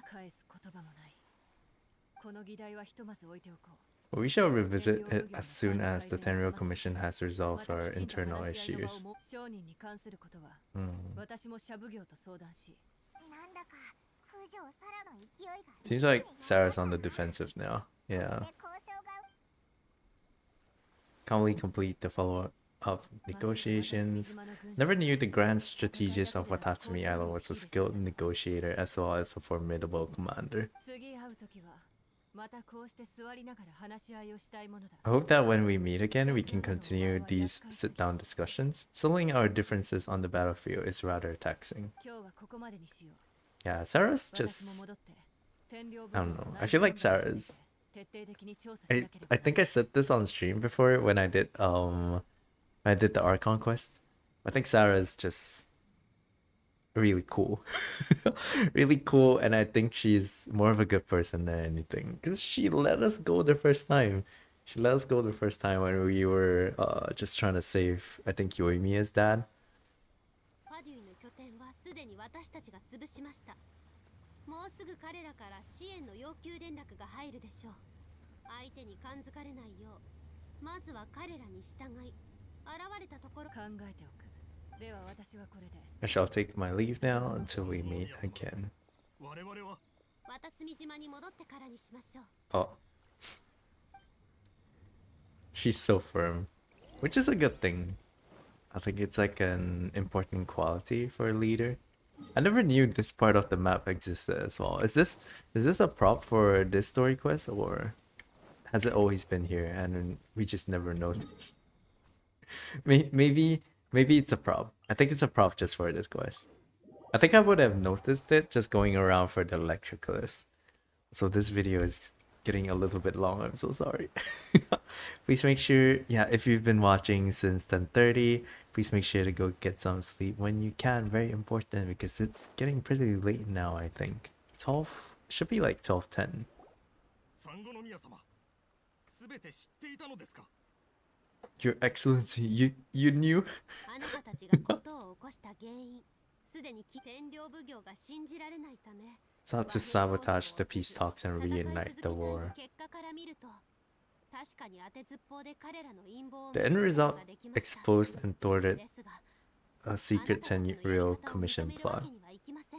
Well, we shall revisit it as soon as the Tenryou Commission has resolved our internal issues. Mm. Seems like Sara's on the defensive now. Yeah. Calmly complete the follow-up of negotiations. Never knew the grand strategist of Watatsumi Island was a skilled negotiator as well as a formidable commander. I hope that when we meet again, we can continue these sit-down discussions. Settling our differences on the battlefield is rather taxing. Yeah, Sara's just... I don't know. I feel like Sara's... I, I think I said this on stream before when I did um I did the Archon quest. I think Sara's just really cool. really cool and I think she's more of a good person than anything. Cause she let us go the first time. She let us go the first time when we were uh just trying to save I think Yoimiya's dad. すでに私たちが潰しましたもうすぐ彼らから支援の要求連絡が入るでしょう相手に感づかれないようまずは彼らに従い現れたところ考えておくでは私はこれで I shall take my leave now until we meet again. 我々は？渡積島に戻ってからにしましょう Oh. She's so firm, which is a good thing. I think it's like an important quality for a leader. I never knew this part of the map existed as well. Is this is this a prop for this story quest or has it always been here and we just never noticed? May- Maybe maybe it's a prop. I think it's a prop just for this quest. I think I would have noticed it just going around for the Electroculus. So this video is getting a little bit long. I'm so sorry. please make sure, yeah, if you've been watching since 10:30, please make sure to go get some sleep when you can. Very important because it's getting pretty late now. I think 12 should be like 12:10. サンゴノ宮様すべて知っていたのですか Your Excellency, you you knew. あなたたちがことを起こした原因すでに天領奉行が信じられないため Sought to sabotage the peace talks and 戦い reunite 続 the けた war. 結果から見ると The end result exposed and thwarted a secret Tenryou Commission plot.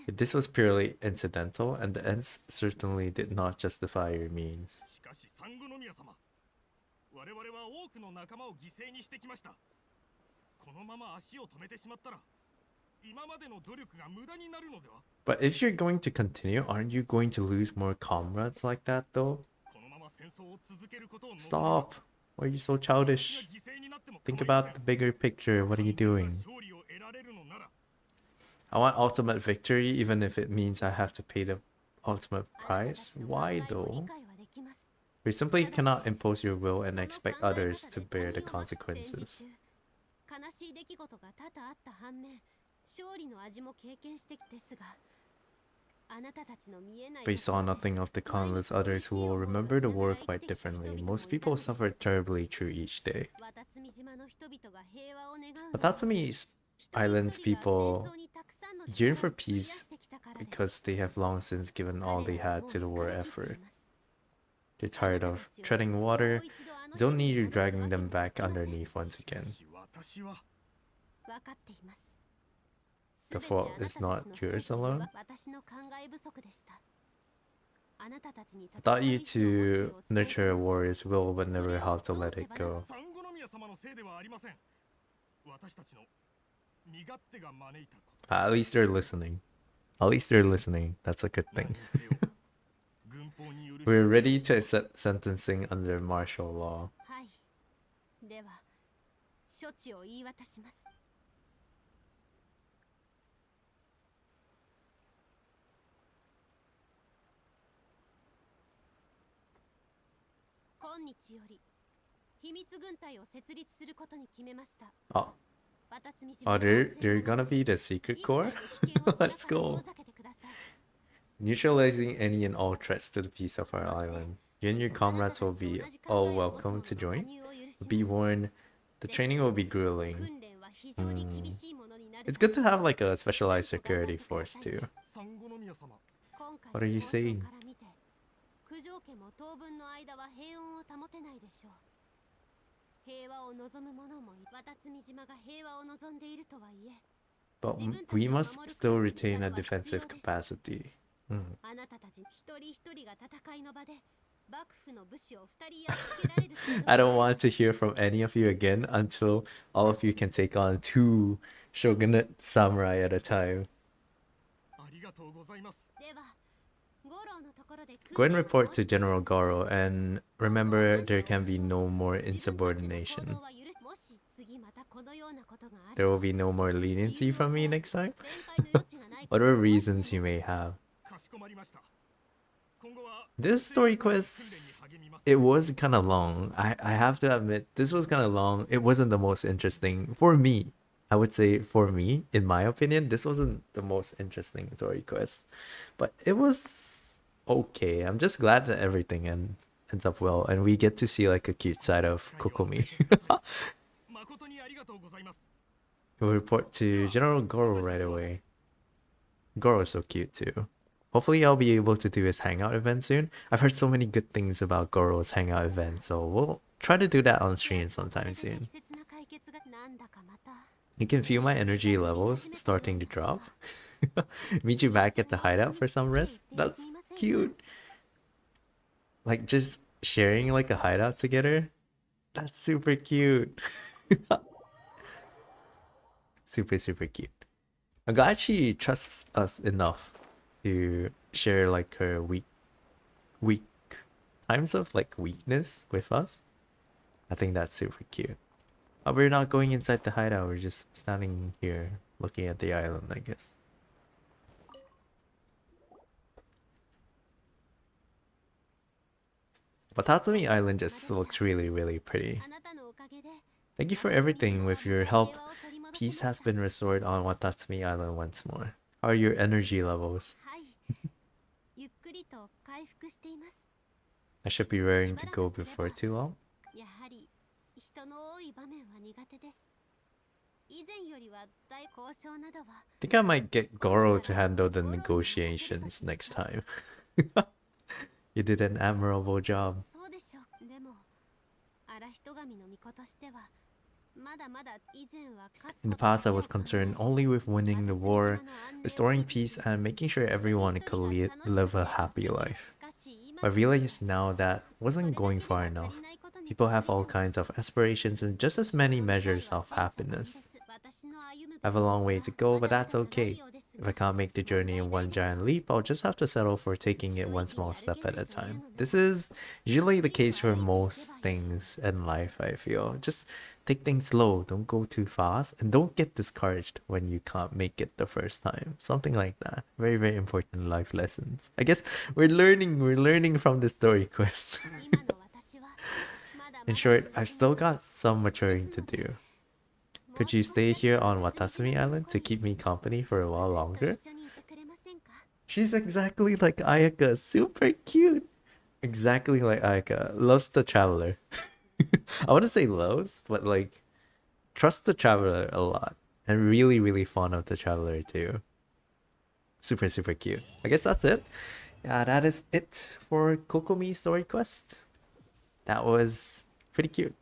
This was purely incidental, and the ends certainly did not justify your means. But if you're going to continue, aren't you going to lose more comrades like that though? Stop! Why are you so childish? Think about the bigger picture. What are you doing? I want ultimate victory, even if it means I have to pay the ultimate price. Why though? We simply cannot impose your will and expect others to bear the consequences. But he saw nothing of the countless others who will remember the war quite differently. Most people suffered terribly through each day. Watatsumi's island's people yearn for peace because they have long since given all they had to the war effort. They're tired of treading water, don't need you dragging them back underneath once again. The fault is not yours alone. I thought you to nurture a warrior's will but never how to let it go. At least they're listening. At least they're listening. That's a good thing. We're ready to accept sentencing under martial law. 今日より秘密軍隊を設立することに決めました。あ。Oh, they're, they're gonna be the secret corps? Let's go! Neutralizing any and all threats to the peace of our island. You and your comrades will be all welcome to join. Be warned, the training will be grueling. Mm. It's good to have like a specialized security force too. What are you saying? から見て九条家も当分の間は平穏を保てないでしょう平和を望む者もい渡積島が平和を望んでいるとはいえ But m- we must still retain a defensive capacity. Mm. あなたたち一人一人が戦いの場で幕府の武士を二人やっつけられるとはどう I don't want to hear from any of you again until all of you can take on two shogunate samurai at a time. Go and report to General Goro and remember there can be no more insubordination. There will be no more leniency from me next time. Whatever reasons you may have. This story quest, it was kind of long. I, I have to admit, this was kind of long. It wasn't the most interesting for me. I would say for me, in my opinion, this wasn't the most interesting story quest. But it was okay. I'm just glad that everything ends ends up well and we get to see like a cute side of Kokomi. we'll report to General Goro right away. Goro's so cute too. Hopefully I'll be able to do his hangout event soon. I've heard so many good things about Goro's hangout event, so we'll try to do that on stream sometime soon. You can feel my energy levels starting to drop. Meet you back at the hideout for some rest. That's cute. Like just sharing like a hideout together. That's super cute. super super cute. I'm glad she trusts us enough to share like her weak weak times of like weakness with us. I think that's super cute. Oh, we're not going inside the hideout. We're just standing here looking at the island, I guess. Watatsumi Island just looks really, really pretty. Thank you for everything. With your help, peace has been restored on Watatsumi Island once more. How are your energy levels? I should be raring to go before too long. I think I might get Goro to handle the negotiations next time. You did an admirable job. In the past, I was concerned only with winning the war, restoring peace, and making sure everyone could li live a happy life. I realize now that wasn't going far enough. People have all kinds of aspirations and just as many measures of happiness. I have a long way to go, but that's okay. If I can't make the journey in one giant leap, I'll just have to settle for taking it one small step at a time. This is usually the case for most things in life, I feel. Just take things slow, don't go too fast, and don't get discouraged when you can't make it the first time. Something like that. Very, very important life lessons. I guess we're learning, we're learning from the story quest. In short, I've still got some maturing to do. Could you stay here on Watatsumi Island to keep me company for a while longer? She's exactly like Ayaka, super cute. Exactly like Ayaka, loves the traveler. I want to say loves, but like trusts the traveler a lot, and really, really fond of the traveler too. Super, super cute. I guess that's it. Yeah, that is it for Kokomi Story Quest. That was pretty cute.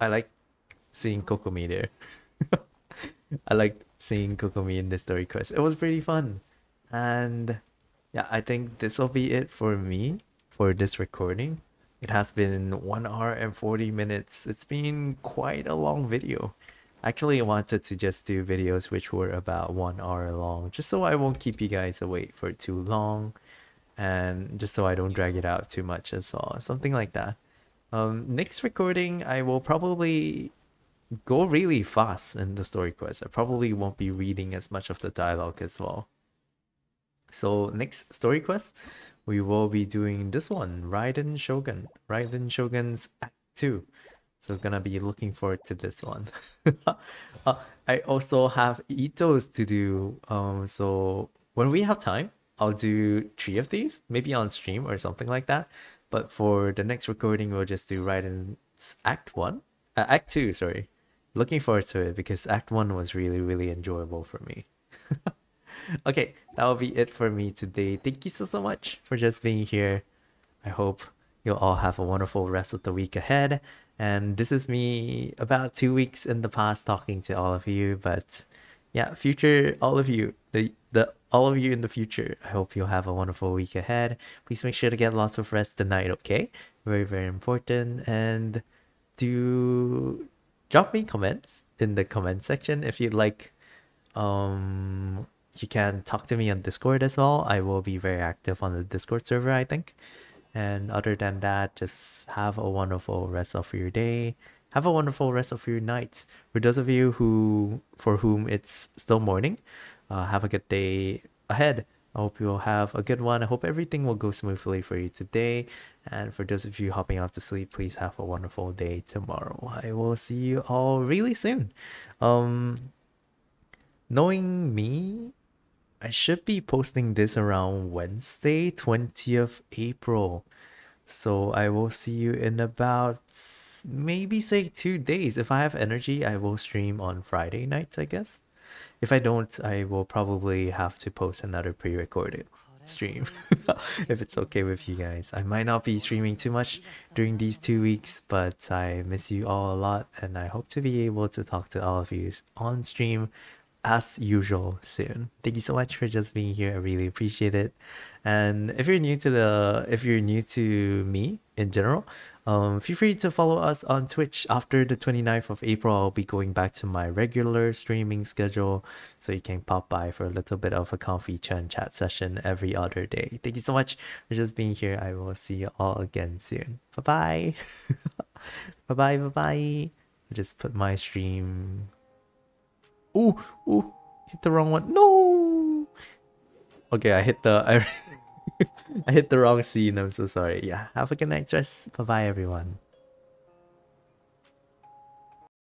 I like seeing Kokomi there. I like seeing Kokomi in the story quest. It was pretty fun. And yeah, I think this will be it for me for this recording. It has been 1 hour and 40 minutes. It's been quite a long video. Actually, I wanted to just do videos which were about 1 hour long, just so I won't keep you guys awake for too long and just so I don't drag it out too much as well. Something like that. Um, next recording, I will probably go really fast in the story quest. I probably won't be reading as much of the dialogue as well. So next story quest, we will be doing this one, Raiden Shogun. Raiden Shogun's Act 2. So gonna be looking forward to this one. uh, I also have Itto's to do. Um, so when we have time, I'll do three of these, maybe on stream or something like that. But for the next recording, we'll just do Raiden's Act 1. Uh, Act 2, sorry. Looking forward to it because Act 1 was really, really enjoyable for me. okay, that will be it for me today. Thank you so, so much for just being here. I hope you'll all have a wonderful rest of the week ahead. And this is me about two weeks in the past talking to all of you. But yeah, future, all of you, the, the all of you in the future, I hope you'll have a wonderful week ahead. Please make sure to get lots of rest tonight, okay? Very, very important. And do drop me comments in the comment section if you'd like. Um, you can talk to me on Discord as well. I will be very active on the Discord server, I think. And other than that, just have a wonderful rest of your day. Have a wonderful rest of your night. For those of you who, for whom it's still morning, uh, have a good day ahead. I hope you'll have a good one. I hope everything will go smoothly for you today. And for those of you hopping off to sleep, please have a wonderful day tomorrow. I will see you all really soon. Um, knowing me, I should be posting this around Wednesday, 20th April. So I will see you in about maybe say two days. If I have energy, I will stream on Friday nights, I guess. If I don't, I will probably have to post another pre recorded. Oh, stream if it's okay with you guys. I might not be streaming too much during these two weeks, but I miss you all a lot and I hope to be able to talk to all of you on stream as usual soon. Thank you so much for just being here. I really appreciate it. And if you're new to the if you're new to me in general, um, feel free to follow us on Twitch. After the 29th of April, I'll be going back to my regular streaming schedule. So you can pop by for a little bit of a comfy chun chat session every other day. Thank you so much for just being here. I will see you all again soon. Bye bye. bye bye. Bye bye. Just put my stream. Ooh, ooh, hit the wrong one. No. Okay, I hit the. I I hit the wrong scene. I'm so sorry. Yeah. Have a good night, rest. Bye bye, everyone.